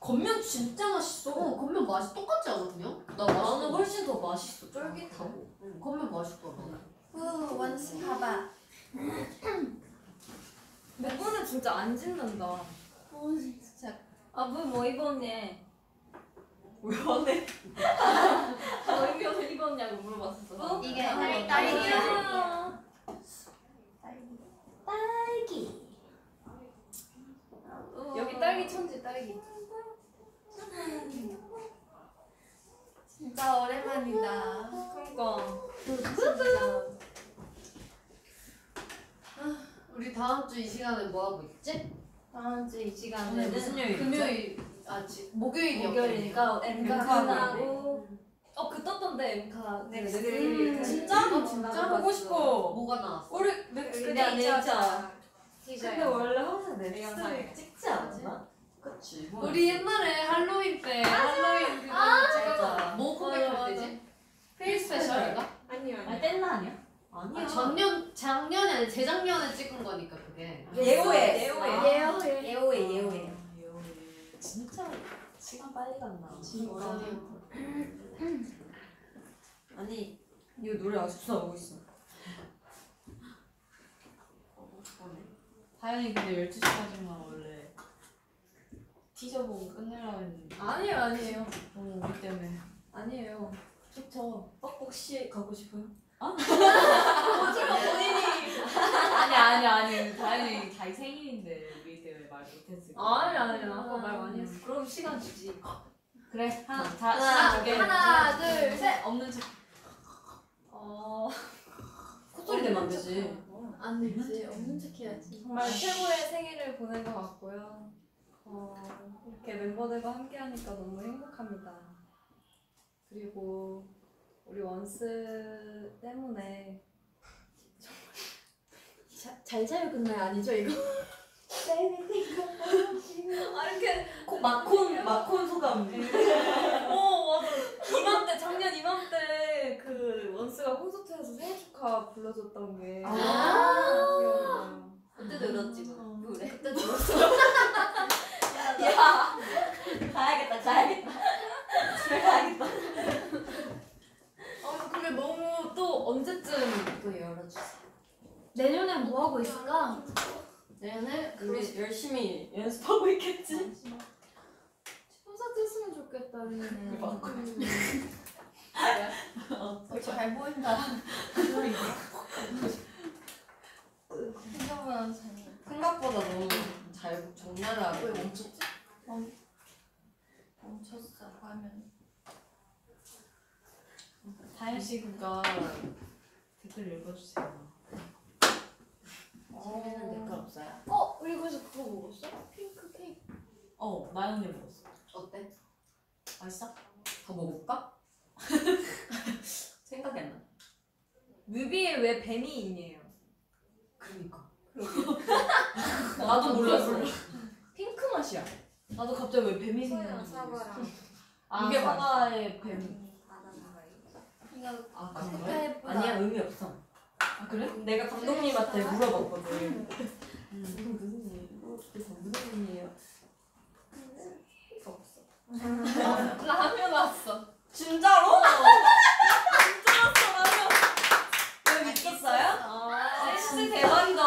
Speaker 2: 겉면 진짜 맛있어
Speaker 5: 어 건면 맛이 똑같지 그냥? 나
Speaker 2: 나는
Speaker 5: 맛있어.
Speaker 2: 훨씬 더 맛있어 쫄깃하고
Speaker 5: 응, 건면 맛있더라.
Speaker 2: 후 원스 봐봐
Speaker 3: 몇 번에 진짜 안 짓는다. 어 진짜. 아뭐뭐 입었니?
Speaker 2: 왜 화내?
Speaker 3: 뭐 입었 입었냐고 물어봤었어.
Speaker 5: 이게
Speaker 3: 아,
Speaker 5: 딸기.
Speaker 3: 딸기야.
Speaker 2: 딸기
Speaker 3: 여기 딸기 천지 딸기. 진짜 오랜만이다. 그러니까. 진짜.
Speaker 5: 우리 다음 주 이 시간에 뭐 하고 있지?
Speaker 3: 다음 주이
Speaker 2: 오늘
Speaker 3: 시간에는
Speaker 2: 무슨 요일
Speaker 5: 금요일 아 지, 목요일이었
Speaker 3: 목요일이니까 엠카
Speaker 2: 엠카
Speaker 3: 끝나고. 어그 떴던데 엠카.
Speaker 2: Next
Speaker 3: 음. 진짜?
Speaker 5: 아, 진짜?
Speaker 2: 보고 싶어
Speaker 5: 뭐가 나왔어?
Speaker 2: 우리
Speaker 3: 넥스트
Speaker 2: 그냥 내자
Speaker 3: 티저야.
Speaker 2: 근데 원래 항상 넥스트 찍지 않았나? 그치
Speaker 5: 우리 옛날에 할로윈 때 할로윈 그거 찍었잖아. 뭐
Speaker 3: 맞아.
Speaker 5: 때지? 페일 스페셜인가?
Speaker 3: 아니요.
Speaker 2: 아니 뗄라 아니야? 아니야
Speaker 5: 아, 전년 작년에 아니 재작년에 찍은 거니까 그게.
Speaker 2: 예오에
Speaker 3: 예오에.
Speaker 2: 아,
Speaker 3: 예오에.
Speaker 2: 예오에 예오에
Speaker 4: 진짜 시간 빨리 갔나
Speaker 5: 진짜.
Speaker 2: 아니 이거 노래 아직도 나오고 있어
Speaker 4: 다현이 근데 12시까지만 원래 티저 보고 끝내려고 했는데
Speaker 3: 아니에요 아니에요.
Speaker 4: 너무 우리 때문에
Speaker 3: 아니에요. 좋죠.
Speaker 2: 어, 혹시 가고 싶어요?
Speaker 4: 아니 아니 아니 다현이 자기 생일인데 말 못했을 거야
Speaker 3: 아니 아니 아까 말 많이 했어. 그럼 시간 주지.
Speaker 4: 그래 하나 자
Speaker 2: 하나,
Speaker 4: 하나 줄게
Speaker 3: 하나 둘 셋.
Speaker 4: 없는 척
Speaker 3: 어.
Speaker 2: 콧소리 내면 안 되지
Speaker 3: 안 되지. 없는 척 해야지. 정말 최고의 생일을 보낸 것 같고요. 어, 이렇게 멤버들과 함께하니까 너무 행복합니다. 그리고 우리 원스 때문에 자, 잘 자요 끝나요 아니죠 이거? 아 이렇게
Speaker 2: 코 마콘 마콘 소감
Speaker 3: 어 맞아 이맘때 작년 이맘때 그 원스가 콘서트에서 생일 축하 불러줬던 게
Speaker 5: 아.
Speaker 3: 기억이 나요.
Speaker 2: 그때 들었지 뭐.
Speaker 1: 때 들었어.
Speaker 2: 야 가야겠다 가야겠다 집에 가야겠다
Speaker 3: 아 근데 너무 또 언제쯤
Speaker 2: 또 열어주세요
Speaker 1: 내년에 뭐 하고 있을까?
Speaker 2: 내년에 우리 열심히 연습하고 있겠지?
Speaker 1: 콘서트 했으면 좋겠다.
Speaker 3: 잘 보인다. 생각보다 잘.
Speaker 2: 생각보다 너무 잘 정렬을 하고
Speaker 3: 왜 멈췄지? 멈췄어 화면.
Speaker 4: 다현 씨가 댓글 읽어주세요.
Speaker 2: 재미는 댓글 없어요?
Speaker 1: 어, 우리 그래서 그거 먹었어? 핑크 케이크.
Speaker 4: 어 나연이 먹었어.
Speaker 1: 어때?
Speaker 4: 맛있어?
Speaker 2: 더 먹을까? 생각이 안 나.
Speaker 3: 뮤비에 왜 뱀이 있네요.
Speaker 2: 그러니까.
Speaker 4: 나도 몰랐어.
Speaker 3: 핑크 맛이야.
Speaker 4: 나도 갑자기 왜 뱀이 생겼는지 모르겠어.
Speaker 2: 아,
Speaker 4: 이게
Speaker 2: 사과.
Speaker 4: 사과의 뱀.
Speaker 3: 이거
Speaker 2: 아
Speaker 4: 그래?
Speaker 2: 그래?
Speaker 3: 예쁘다.
Speaker 2: 아니야 의미 없어.
Speaker 4: 아 그래?
Speaker 2: 내가 감독님한테 물어봤거든. 음, 이거 무슨 일? 이거 그래서 무슨 일이에요? 없어.
Speaker 3: 라면 왔어.
Speaker 2: 진짜로? 진짜로 라면. 왜 미쳤어요?
Speaker 3: 아,
Speaker 2: 진짜 대박이다.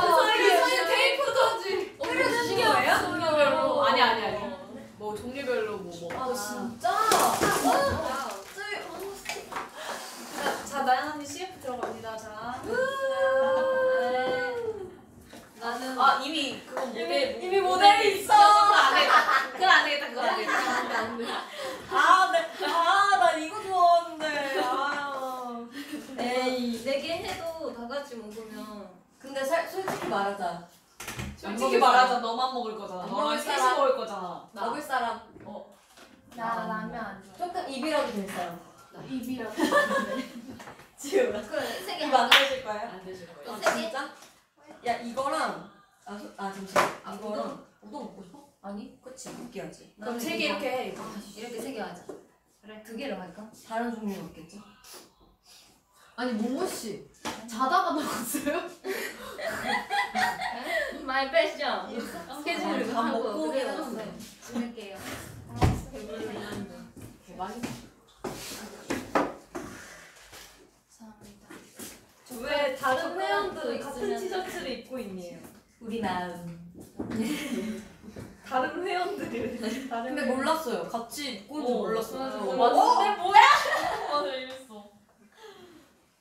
Speaker 3: 그
Speaker 1: 소리 케이크도지.
Speaker 2: 끓여주신 거예요?
Speaker 4: 종류별로 아니 아니 아니. 뭐 종류별로 뭐 먹어.
Speaker 3: 아 진짜? 자, 자 나연 언니 CF 들어갑니다. 자. 네. 나는
Speaker 4: 아 이미 그거 모델
Speaker 2: 이미 모델이 있어.
Speaker 4: 그건 안 되겠다. 그건 안 되겠다.
Speaker 2: 아, 네. 아, 나 이거 좋아하는데. 아유. 에이.
Speaker 3: 네 개 해도 다 같이 먹으면
Speaker 2: 근데 살, 솔직히 말하자.
Speaker 4: 솔직히 말하자 너만 먹을 거잖아.
Speaker 2: 안
Speaker 4: 너랑
Speaker 2: 먹을
Speaker 4: 셋이
Speaker 2: 사람.
Speaker 4: 먹을 거잖아.
Speaker 2: 먹을 사람
Speaker 3: 나 라면 안 좋아.
Speaker 2: 조금 입이라도 될 사람.
Speaker 1: 입이라고.
Speaker 3: 그래 세개
Speaker 2: 입안 되실 거예요?
Speaker 4: 안 되실 거예요.
Speaker 2: 아, 진짜? 야, 이거랑 아, 소- 아 잠시만. 이거랑 우동 먹고 싶어?
Speaker 3: 아니
Speaker 2: 그치, 느끼하지.
Speaker 4: 그럼 세개 이렇게 해.
Speaker 3: 이렇게 세 개 하자. 그래 두 개로 할까?
Speaker 2: 다른 종류 없겠지?
Speaker 1: 아니 모모 씨 자다가 나왔어요?
Speaker 3: 마이 패션. 스케줄
Speaker 2: 밥
Speaker 3: 하고
Speaker 2: 먹고
Speaker 3: 그래
Speaker 2: 오기로
Speaker 3: 놨어요.
Speaker 2: 했어요.
Speaker 3: 지낼게요.
Speaker 4: 많이
Speaker 3: 감사합니다.
Speaker 2: 왜
Speaker 3: 다른 회원들은
Speaker 2: 같은 티셔츠를 입고 있네요. 우리 나음.
Speaker 3: 다른 회원들이 다른
Speaker 2: 근데 몰랐어요. 같이 입고 있는 줄
Speaker 4: 어,
Speaker 2: 몰랐어요. 어. 맞는데 뭐야?
Speaker 4: 맞아 이랬어.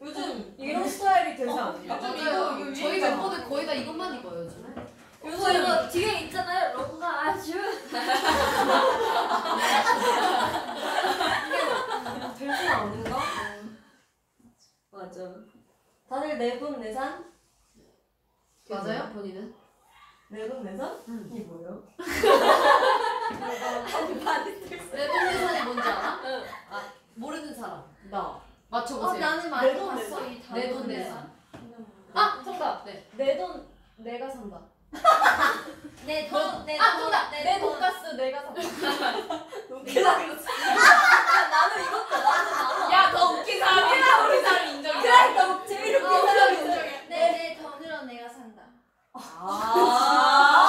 Speaker 2: 요즘 이런 스타일이 아니에요?
Speaker 4: 요즘
Speaker 1: 맞아요. 저희. 멤버들 거의 다 이것만 입어요 요즘에.
Speaker 3: 요거 이거 뒤에 있잖아요. 롱가 아주.
Speaker 2: 대세 아닌가? 맞아. 다들 내돈 내산?
Speaker 1: 맞아요? 본인은?
Speaker 2: 내돈 내산? 이게 뭐예요?
Speaker 1: 내 동네산이 뭔지 알아? 아 모르는 사람.
Speaker 4: 나.
Speaker 1: 맞춰보세요.
Speaker 3: 나는 많이
Speaker 2: 내돈
Speaker 3: 봤어
Speaker 1: 이내돈 내산. 아 정답. 네.
Speaker 3: 내 돈 내가 산다. 내 돈, 내
Speaker 1: 아,
Speaker 3: 돈,
Speaker 1: 정답!
Speaker 3: 내 돈가스 내가 산다.
Speaker 4: 야더 웃긴 사람이야. 우리 사람 인정해.
Speaker 2: 그래, 너무 제 일 웃긴 사람이
Speaker 3: 내, 내 돈으로 내가 산다.
Speaker 2: 아.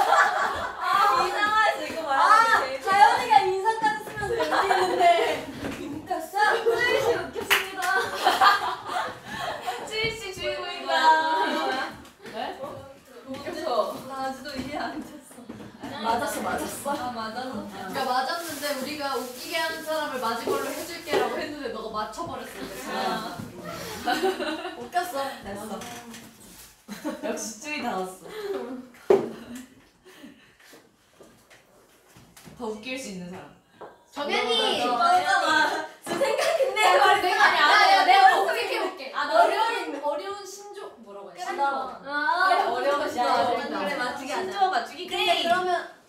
Speaker 2: 이 상황에서 이거 말하는 게 제일 다현이가 인상까지 쓰면 되는데 돈가스? 플레이시 웃겼습니다.
Speaker 4: 찌릿씨 주인공이다.
Speaker 2: 네?
Speaker 4: 웃겼어.
Speaker 3: 나 아직도 이해 안 됐어.
Speaker 2: 맞았어, 맞았어.
Speaker 3: 아 맞았어.
Speaker 1: 그러니까 맞았는데 우리가 웃기게 하는 사람을 맞이걸로 해줄게 라고 했는데 너가 맞춰버렸어.
Speaker 3: 아.
Speaker 1: 웃겼어.
Speaker 2: 됐어. 역시 쭈이 닿았어.
Speaker 4: 더 웃길 수 있는 사람.
Speaker 1: 정현이.
Speaker 2: 맞아. 저 생각했네.
Speaker 1: 내가 내가
Speaker 4: 아니, 아니,
Speaker 1: 아니야.
Speaker 4: 아니,
Speaker 1: 내가
Speaker 4: 아니,
Speaker 1: 검색해볼게.
Speaker 2: 아, 너
Speaker 1: 어려운 어려운 신조 뭐라고 해? 신조.
Speaker 3: 아,
Speaker 2: 어려운
Speaker 1: 재밌다.
Speaker 2: 그래, 맞추기.
Speaker 3: 신조어 맞추기
Speaker 1: 근데. 그러면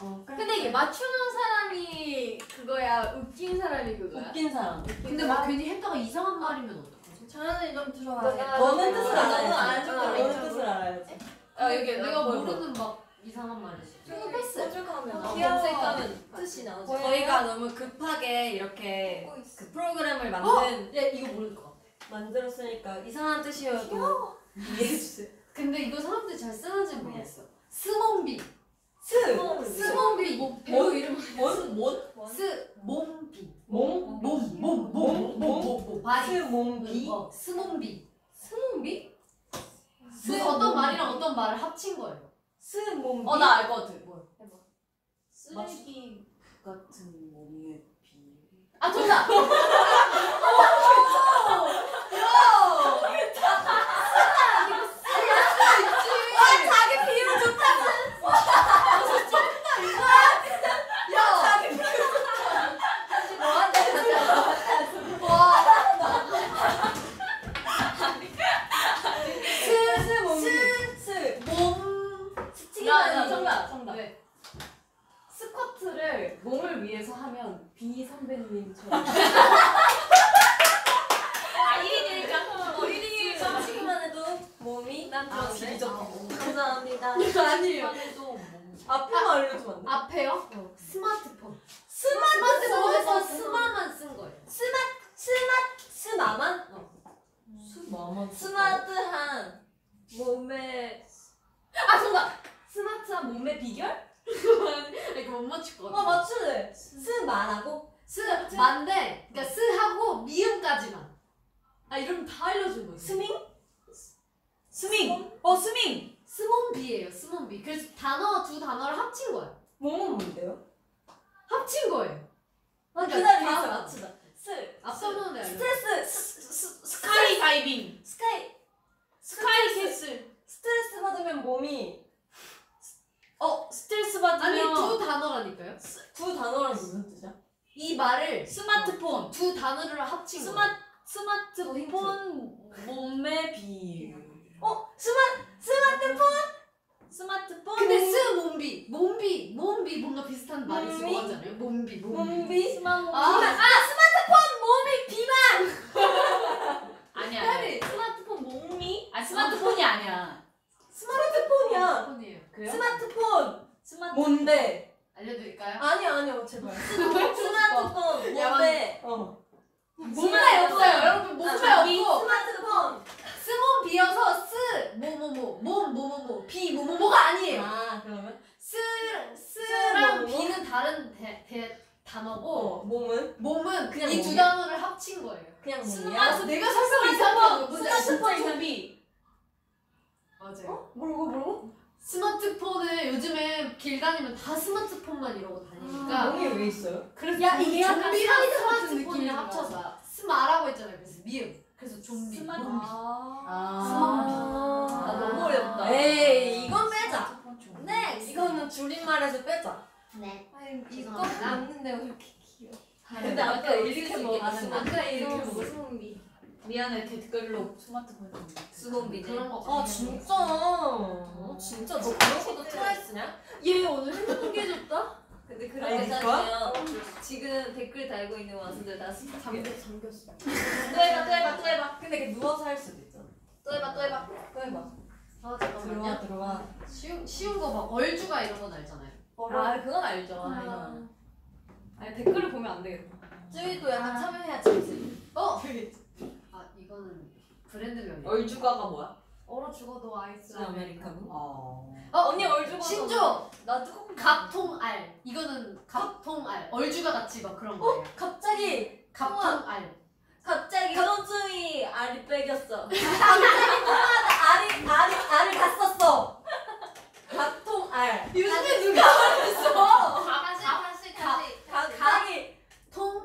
Speaker 2: 어.
Speaker 1: 근데 이게 맞추는 사람이 그거야 웃긴 사람이 그거야?
Speaker 2: 웃긴 사람.
Speaker 1: 근데 막 괜히 했다가 이상한 말이면 어떡하지?
Speaker 3: 저는 좀 들어와.
Speaker 2: 너는 뜻을 알아야지. 너는 뜻을 알아야지.
Speaker 4: 아 여기
Speaker 1: 내가 모르는 막
Speaker 5: 이상한 말이지.
Speaker 1: 저거 패스.
Speaker 2: 오죽하면
Speaker 1: 어,
Speaker 2: 귀여워.
Speaker 1: 검색하면 뜻이 나오지.
Speaker 2: 저희가 너무 급하게 이렇게
Speaker 1: 있어.
Speaker 2: 그 프로그램을 만든
Speaker 5: 야 이거 모를 것 같아.
Speaker 2: 만들었으니까 이상한 뜻이어도 이해해주세요.
Speaker 5: 근데 이거 사람들이 잘 쓰는지 모르겠어. 스몸비.
Speaker 2: 스
Speaker 5: 스몸비. 뭐 배우 이름
Speaker 4: 뭔? 뭔?
Speaker 5: 스몬비.
Speaker 2: 몸?
Speaker 5: 몸몸몸몸몸 body.
Speaker 2: 스몸 비?
Speaker 5: 어, 스몸비.
Speaker 1: 스몬비?
Speaker 5: 그 어떤 말이랑 어떤 말을 합친 거예요.
Speaker 2: 스몸비?
Speaker 4: 어 나알것 같아. 뭐?
Speaker 6: 쓰레기 같은 몸의 비.
Speaker 5: 아 정답.
Speaker 2: 자기 비율 좋다. 스스몸비 스몸
Speaker 4: 나, 나 정답, 정답.
Speaker 5: 네.
Speaker 1: 스쿼트를 몸을 위해서 하면 비 선배님처럼.
Speaker 4: 아 1인이니까. 어 1인이니까.
Speaker 2: 치기만 해도 몸이
Speaker 1: 난
Speaker 4: 아,
Speaker 1: 좋은데?
Speaker 4: 비리적.
Speaker 2: 감사합니다.
Speaker 5: 아니에요.
Speaker 4: 해도 뭐.
Speaker 2: 앞에만 알려주면 안 돼?
Speaker 5: 앞에요? 스마트폰.
Speaker 2: 스마트폰에서
Speaker 5: 스마트폰에서
Speaker 2: 스마
Speaker 5: 스마만 쓴 거예요.
Speaker 2: 스마 스마 스마만
Speaker 4: 마마.
Speaker 2: 스마트한 몸의
Speaker 5: 아 정답.
Speaker 2: 스마트한 몸의 비결?
Speaker 5: 이거 못 맞출 것
Speaker 2: 어
Speaker 5: 같아.
Speaker 2: 맞추네. 스마라고
Speaker 5: 스 만데 그러니까 스하고 미음까지만. 아 이러면 다 알려준 거지.
Speaker 2: 스밍?
Speaker 6: 스밍. 어 스밍.
Speaker 5: 스몸비예요. 스몸비. 그래서 단어 두 단어를 합친 거예요.
Speaker 2: 몸은 뭔데요?
Speaker 5: 합친 거예요.
Speaker 2: 아
Speaker 5: 그러니까
Speaker 2: 기다려
Speaker 5: 다음.
Speaker 2: 있어 맞추다. 스
Speaker 5: 앞서는 알려.
Speaker 2: 스트레스 스, 스, 스,
Speaker 4: 스카이 다이빙.
Speaker 2: 스카이
Speaker 4: 스카이 캐슬.
Speaker 2: 스트레스 받으면 몸이
Speaker 4: 어 스트레스
Speaker 5: 아니
Speaker 4: 받으면
Speaker 5: 두 단어라니까요.
Speaker 2: 두 단어랑 무슨 뜻이야?
Speaker 5: 이 말을
Speaker 4: 스마트폰.
Speaker 5: 두 단어를 합친
Speaker 4: 스마
Speaker 5: 거예요.
Speaker 4: 스마트폰 몸의 비.
Speaker 2: 어 스마 스마트폰 스마트폰
Speaker 5: 근데 스몸비, 몸비, 몸비 뭔가 비슷한 말이 있을
Speaker 2: 몸비?
Speaker 5: 것 같잖아요. 몸비, 몸비.
Speaker 2: 몸비 스마트
Speaker 5: 아, 아
Speaker 2: 몸이 비만
Speaker 4: 아니야. 아니야.
Speaker 2: 스마트폰 몸이
Speaker 4: 아 스마트폰이 아니야.
Speaker 2: 스마트폰이야
Speaker 5: 폰이에요.
Speaker 4: 그래요?
Speaker 2: 스마트폰
Speaker 4: 스마트.
Speaker 2: 뭔데?
Speaker 5: 알려드릴까요?
Speaker 2: 아니요 아니요 제발 스마트폰
Speaker 5: 야,
Speaker 2: 뭔데? 어
Speaker 5: 몸에 없어요. 여러분 몸에
Speaker 2: 아,
Speaker 5: 없고
Speaker 2: 스마트폰
Speaker 5: 스몬 비어서 스 뭐뭐뭐 몸 뭐뭐뭐 비 뭐뭐뭐가 아니에요.
Speaker 2: 아 그러면
Speaker 5: 스 스랑
Speaker 2: 뭐뭐뭐?
Speaker 5: 비는 다른 대, 대 단어고
Speaker 2: 어 몸은
Speaker 5: 몸은
Speaker 2: 그냥
Speaker 5: 이 두
Speaker 2: 몸이야?
Speaker 5: 단어를 합친 거예요.
Speaker 2: 그냥 몸이야?
Speaker 5: 스마트 내가 설명 이상하게?
Speaker 4: 스마트폰 비.
Speaker 5: 맞아요.
Speaker 2: 어? 뭐라고 뭐라고?
Speaker 5: 스마트폰을 요즘에 길 다니면 다 스마트폰만 이러고 다니니까
Speaker 2: 몸이 왜 있어요?
Speaker 5: 그래서
Speaker 1: 야, 이게 약간
Speaker 5: 좀비랑
Speaker 1: 사이드 같은
Speaker 5: 스마트폰을
Speaker 1: 느낌이구나.
Speaker 5: 합쳐서 스마라고 했잖아요. 그래서 미음. 그래서 좀비.
Speaker 4: 스마트-
Speaker 5: 몸비.
Speaker 4: 아.
Speaker 2: 아,
Speaker 1: 너무 어렵다.
Speaker 2: 에이 이건 빼자. 네 이거는 줄임말에서 빼자
Speaker 5: 네.
Speaker 1: 아니 이거
Speaker 5: 죄송합니다.
Speaker 1: 왜 이렇게?
Speaker 2: 근데 아까 이렇게
Speaker 1: 먹었어.
Speaker 2: 먹었어
Speaker 1: 아까 이렇게. 먹었어. 스몸비.
Speaker 4: 미안해 댓글로 스마트폰 좀.
Speaker 2: 스몸비
Speaker 5: 그런 거
Speaker 2: 아. 진짜 어, 진짜 너 그러고도 트와이스냐?
Speaker 1: 얘 오늘 핸드폰 깨졌다? 근데 그런 게? 사실이야. 지금 댓글 달고 있는 원스들 다 스킵.
Speaker 5: 잠겨 잠겼어.
Speaker 2: 또 해봐 또 해봐 또 해봐 근데 걔 누워서 할 수도 있잖아
Speaker 1: 또 해봐 또 해봐.
Speaker 2: 또 해봐
Speaker 5: 아
Speaker 2: 들어와
Speaker 5: 잠깐만요.
Speaker 2: 들어와
Speaker 5: 쉬운 쉬운 거 막 얼주가 이런 건 알잖아요.
Speaker 1: 아 그건 알죠.
Speaker 2: 아.
Speaker 1: 아니 댓글을 보면 안 되겠다.
Speaker 2: 쯔위도 약간 참여해야지
Speaker 5: 어. 아 이거는 브랜드명이에요.
Speaker 4: 얼주가가 뭐야?
Speaker 5: 얼어 죽어도 아이스
Speaker 2: 아메리카노
Speaker 4: 어.
Speaker 5: 어
Speaker 2: 언니 얼죽어
Speaker 5: 신조
Speaker 2: 나 뚜껑
Speaker 5: 갑통알. 이거는 갑통알. 얼주가 같이 막 그런 거예요.
Speaker 2: 갑자기
Speaker 5: 갑통알.
Speaker 2: 갑자기 손주이 알이 빼겼어 갑자기 통화하다 알이 알이 알을 다 썼어 갑통알
Speaker 5: 요즘에 누가 말했어?
Speaker 3: 다시 다시 다시.
Speaker 2: 갑자기
Speaker 5: 통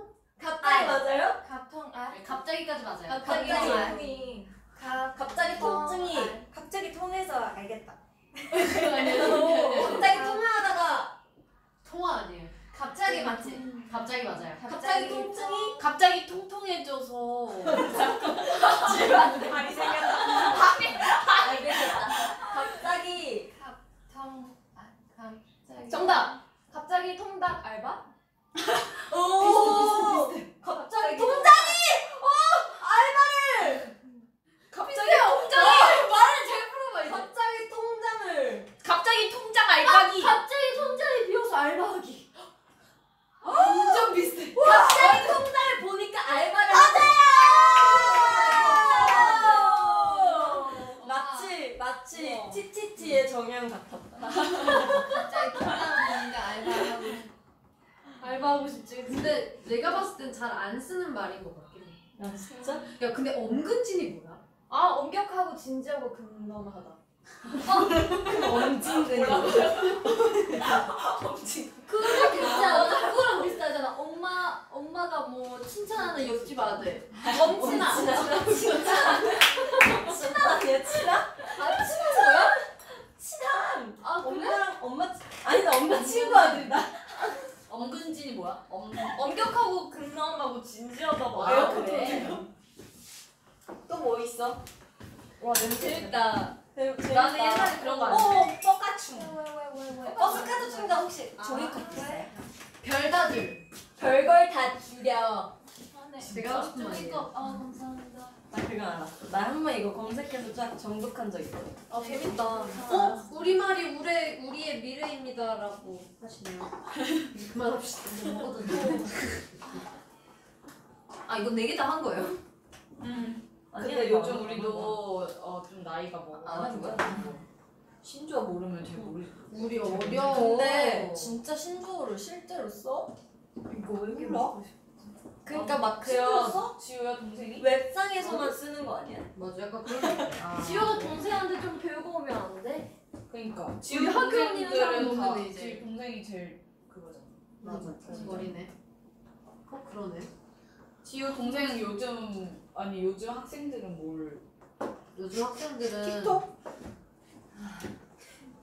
Speaker 2: 갑자기 맞아요?
Speaker 1: 가통알.
Speaker 5: 네, 갑자기까지 맞아요.
Speaker 1: 갑자기.
Speaker 2: 통이
Speaker 1: 가
Speaker 2: 갑자기. 통증이 갑자기 통해서 알겠다. 갑자기 통화하다가
Speaker 5: 통화 아니에요.
Speaker 1: 갑자기 맞지?
Speaker 5: 갑자기 맞아요.
Speaker 2: 갑자기 통증이
Speaker 4: 갑자기 통통해져서
Speaker 2: 많이 생겼다 알겠다 갑자기
Speaker 1: 통 아, 갑자기.
Speaker 5: 정답.
Speaker 1: 갑자기 통닭 알바?
Speaker 2: 오! 갑자기 통장이! 어! 알바를!
Speaker 4: 갑자기 어, 통장이?
Speaker 5: 어, 말을 잘 풀어봐 이제.
Speaker 2: 갑자기 통장을.
Speaker 4: 갑자기 통장
Speaker 5: 알바기. 갑자기 통장이 비어서 알바하기. 어! 완전 비슷해. 말인 것 같긴 해.
Speaker 2: 야 진짜?
Speaker 5: 야 근데 엄근진이 뭐야?
Speaker 3: 아 엄격하고 진지하고 근엄하다.
Speaker 2: 엄진근이
Speaker 5: 그거 진짜 그거랑 비슷하잖아. 엄마 엄마가 뭐 칭찬하는 옆집 아들. 엄친아.
Speaker 2: 친아 친아 아니야 친아?
Speaker 5: 아 친한 거야?
Speaker 2: 친한
Speaker 5: 아 그래?
Speaker 2: 엄마랑 엄마 아니 나 엄마 친구 아들이다
Speaker 4: 엄근진이 뭐야? 엄
Speaker 3: 엄격하고 근엄하고 진지하다 봐.
Speaker 2: 아,
Speaker 3: 그래.
Speaker 2: 또뭐 있어? 와 냄새
Speaker 3: 재밌다.
Speaker 2: 재밌다
Speaker 3: 나는 옛날에 그런
Speaker 2: 거안어
Speaker 3: 해.
Speaker 2: 어 스카트 춤가 혹시
Speaker 5: 아,
Speaker 2: 종이컵 있어요?
Speaker 5: 별다줄.
Speaker 2: 별걸 다 줄여
Speaker 5: 내가 하고 싶은 말이에요.
Speaker 3: 아 감사합니다.
Speaker 2: 나 그거 알아 나한 번 이거 검색해서 쫙 정독한 적 있거든
Speaker 3: 아 재밌다.
Speaker 5: 어? 우리말이 우리, 우리의 미래입니다 라고 하시네요. 그만합시다. 뭐 먹어도 아 이건 네개 다 한 거예요?
Speaker 2: 아니야,
Speaker 4: 근데 요즘
Speaker 2: 안
Speaker 4: 우리도 어, 좀 나이가
Speaker 5: 안 하는 거야?
Speaker 4: 먹어가지고 신조어 모르면 잘 모르지.
Speaker 5: 우리 어려워.
Speaker 2: 근데 진짜 신조어를 실제로 써? 이거 왜 몰라? 그러니까 막
Speaker 4: 지효
Speaker 2: 그런
Speaker 4: 지효야 동생이?
Speaker 2: 웹상에서만 쓰는 거 아니야?
Speaker 5: 맞아 약간 그런
Speaker 3: 지효가 동생한테 좀 배우고 오면 안 돼?
Speaker 4: 그러니까
Speaker 5: 우리 학교 언니는 사람
Speaker 4: 동생들은 다
Speaker 5: 없는데 이제.
Speaker 4: 지효 동생이 제일 그거잖아.
Speaker 5: 맞아. 머리네. 어 그러네.
Speaker 4: 지효 동생 요즘 아니 요즘 학생들은 뭘
Speaker 5: 요즘 학생들은
Speaker 2: 틱톡?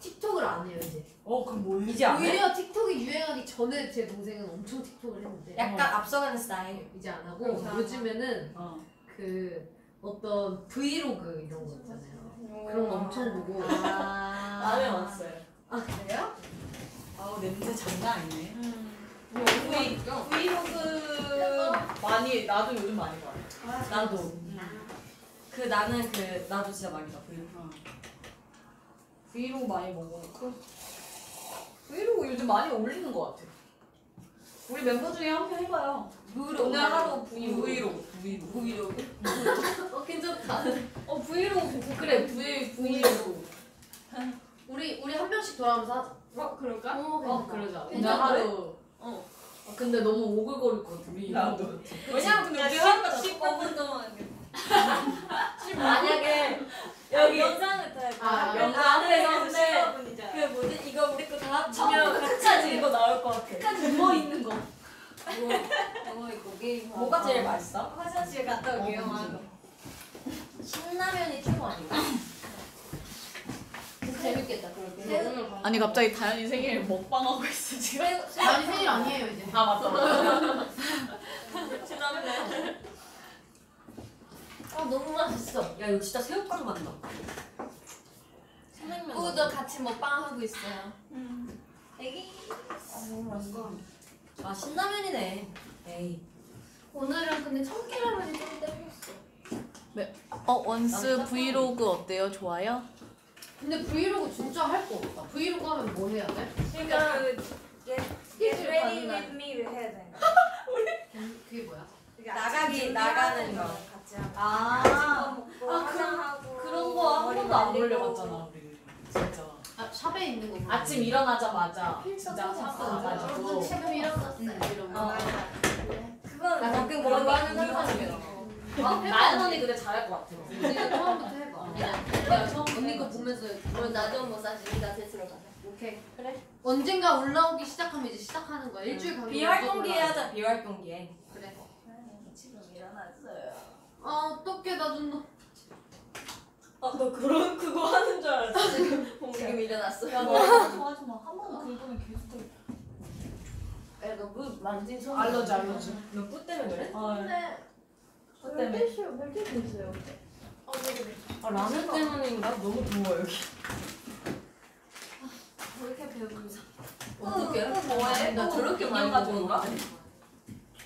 Speaker 5: 틱톡을 안 해요 이제.
Speaker 4: 어, 그럼 뭐
Speaker 2: 이제 안 해?
Speaker 5: 오히려 틱톡이 유행하기 전에 제 동생은 엄청 틱톡을 했는데
Speaker 2: 약간 앞서가는 스타일
Speaker 5: 이제 안 하고
Speaker 3: 그렇죠.
Speaker 5: 요즘에는
Speaker 4: 어.
Speaker 5: 그 어떤 브이로그 이런 거 있잖아요. 그런 거 엄청 보고.
Speaker 2: 나는 왔어요
Speaker 5: 아 그래요?
Speaker 4: 아우 냄새 장난 아니네.
Speaker 5: 브이
Speaker 4: 브이로그 많이 나도 요즘 많이 봐.
Speaker 2: 나도 그 나는 그 나도 진짜 많이 봐 브이로그
Speaker 4: 브이로그 많이 먹어. 그 브이로그 요즘 많이 올리는 것 같아. 우리 멤버 중에 한 편 해봐요. 오늘 하루 브이로그. 브이로그. 브이로그.
Speaker 5: 어 괜찮다.
Speaker 3: 어 브이로그
Speaker 4: 그래 브이 브이로그.
Speaker 5: 우리 우리 한 명씩 돌아가면서 하자.
Speaker 3: 어 그럴까?
Speaker 5: 어
Speaker 4: 어. 그러자. 오늘? 하루.
Speaker 5: 어.
Speaker 4: 아, 근데 너무 오글거릴 것 같아. 우리
Speaker 2: 나도.
Speaker 4: 왜냐면 근데 우리 하루가
Speaker 2: 15분 동안 만약에 여기 영상을
Speaker 5: 아,
Speaker 2: 다 영상을 근데 그 뭐지 이거 우리 거 다 합치면 끝까지 이거 나올 것 같아
Speaker 4: 끝까지 누워 있는 거.
Speaker 5: 어 이거 게임.
Speaker 2: 뭐가 제일 맛있어?
Speaker 3: 화장실 갔다 올게요.
Speaker 2: 어, 신라면이 최고 아닌가?
Speaker 5: 재밌겠다 그렇게.
Speaker 4: 아니 갑자기 다현이 생일 먹방하고 있어 지금.
Speaker 5: 아니 생일 아니에요 이제.
Speaker 4: 아 맞다. 맞다.
Speaker 2: 신라면 아 너무 맛있어 야 이거 진짜 새우깡 맛나 생냉면
Speaker 3: 우도 같이 먹방 하고 있어요.
Speaker 2: 애기 아 너무 맛있어 아 신라면이네 에이
Speaker 3: 오늘은 근데 참깨라면이 좀 땡겼어.
Speaker 7: 어 원스 브이로그 어때요? 좋아요?
Speaker 5: 근데 브이로그 진짜 할 거 없다. 브이로그 하면 뭐 해야 돼?
Speaker 3: 그러니까 그 get, get
Speaker 5: 스케줄
Speaker 3: ready with me를 해야 돼.
Speaker 5: 그게 뭐야?
Speaker 2: 나가기 나가는 거
Speaker 3: 하고.
Speaker 2: 아,
Speaker 3: 먹고
Speaker 4: 아,
Speaker 3: 화장하고
Speaker 4: 그런 거 한
Speaker 3: 머리
Speaker 4: 번도 안
Speaker 3: 말리고.
Speaker 4: 올려봤잖아 우리. 진짜.
Speaker 5: 아 샵에 있는 거.
Speaker 4: 아침 일어나자마자
Speaker 5: 필터
Speaker 4: 진짜. 가가지고.
Speaker 5: 지금 일어났어. 이런 거.
Speaker 2: 어. 그건
Speaker 5: 나
Speaker 2: 가끔
Speaker 5: 그런 거
Speaker 2: 하는
Speaker 5: 어?
Speaker 4: 나연 언니 근데 잘할 것 같아.
Speaker 5: 우리가 처음부터 해봐.
Speaker 4: 내가 처음
Speaker 5: 언니 거 보면서
Speaker 3: 그럼 나도 뭐 사실 나 됐으러 가자.
Speaker 5: 오케이. 그래. 언젠가 올라오기 시작하면 이제 시작하는 거야. 일주일 간격.
Speaker 2: 비활동기에 하자 비활동기에
Speaker 5: 그래.
Speaker 3: 지금 일어났어요.
Speaker 5: 아 어떡해 나 눈.
Speaker 2: 아 너 그런 그거 하는 줄 알았어
Speaker 3: 지금 일어났어.
Speaker 4: 야, 너 하지 마. 한 번은 긁으면 계속 긁.
Speaker 3: 너무 만진 손.
Speaker 4: 알러지 알러지.
Speaker 2: 너뿌 때문에 그래?
Speaker 4: 어.
Speaker 3: 근데
Speaker 4: 그 때문에.
Speaker 3: 멜티슈 멜티슈 있어요. 어 그래.
Speaker 2: 아 라면 때문인가? 너무 더워 여기
Speaker 3: 왜 이렇게 배부르지?
Speaker 5: 어떡해?
Speaker 3: 뭐해?
Speaker 5: 나 저렇게 많이
Speaker 4: 인형 가지고
Speaker 5: 먹어.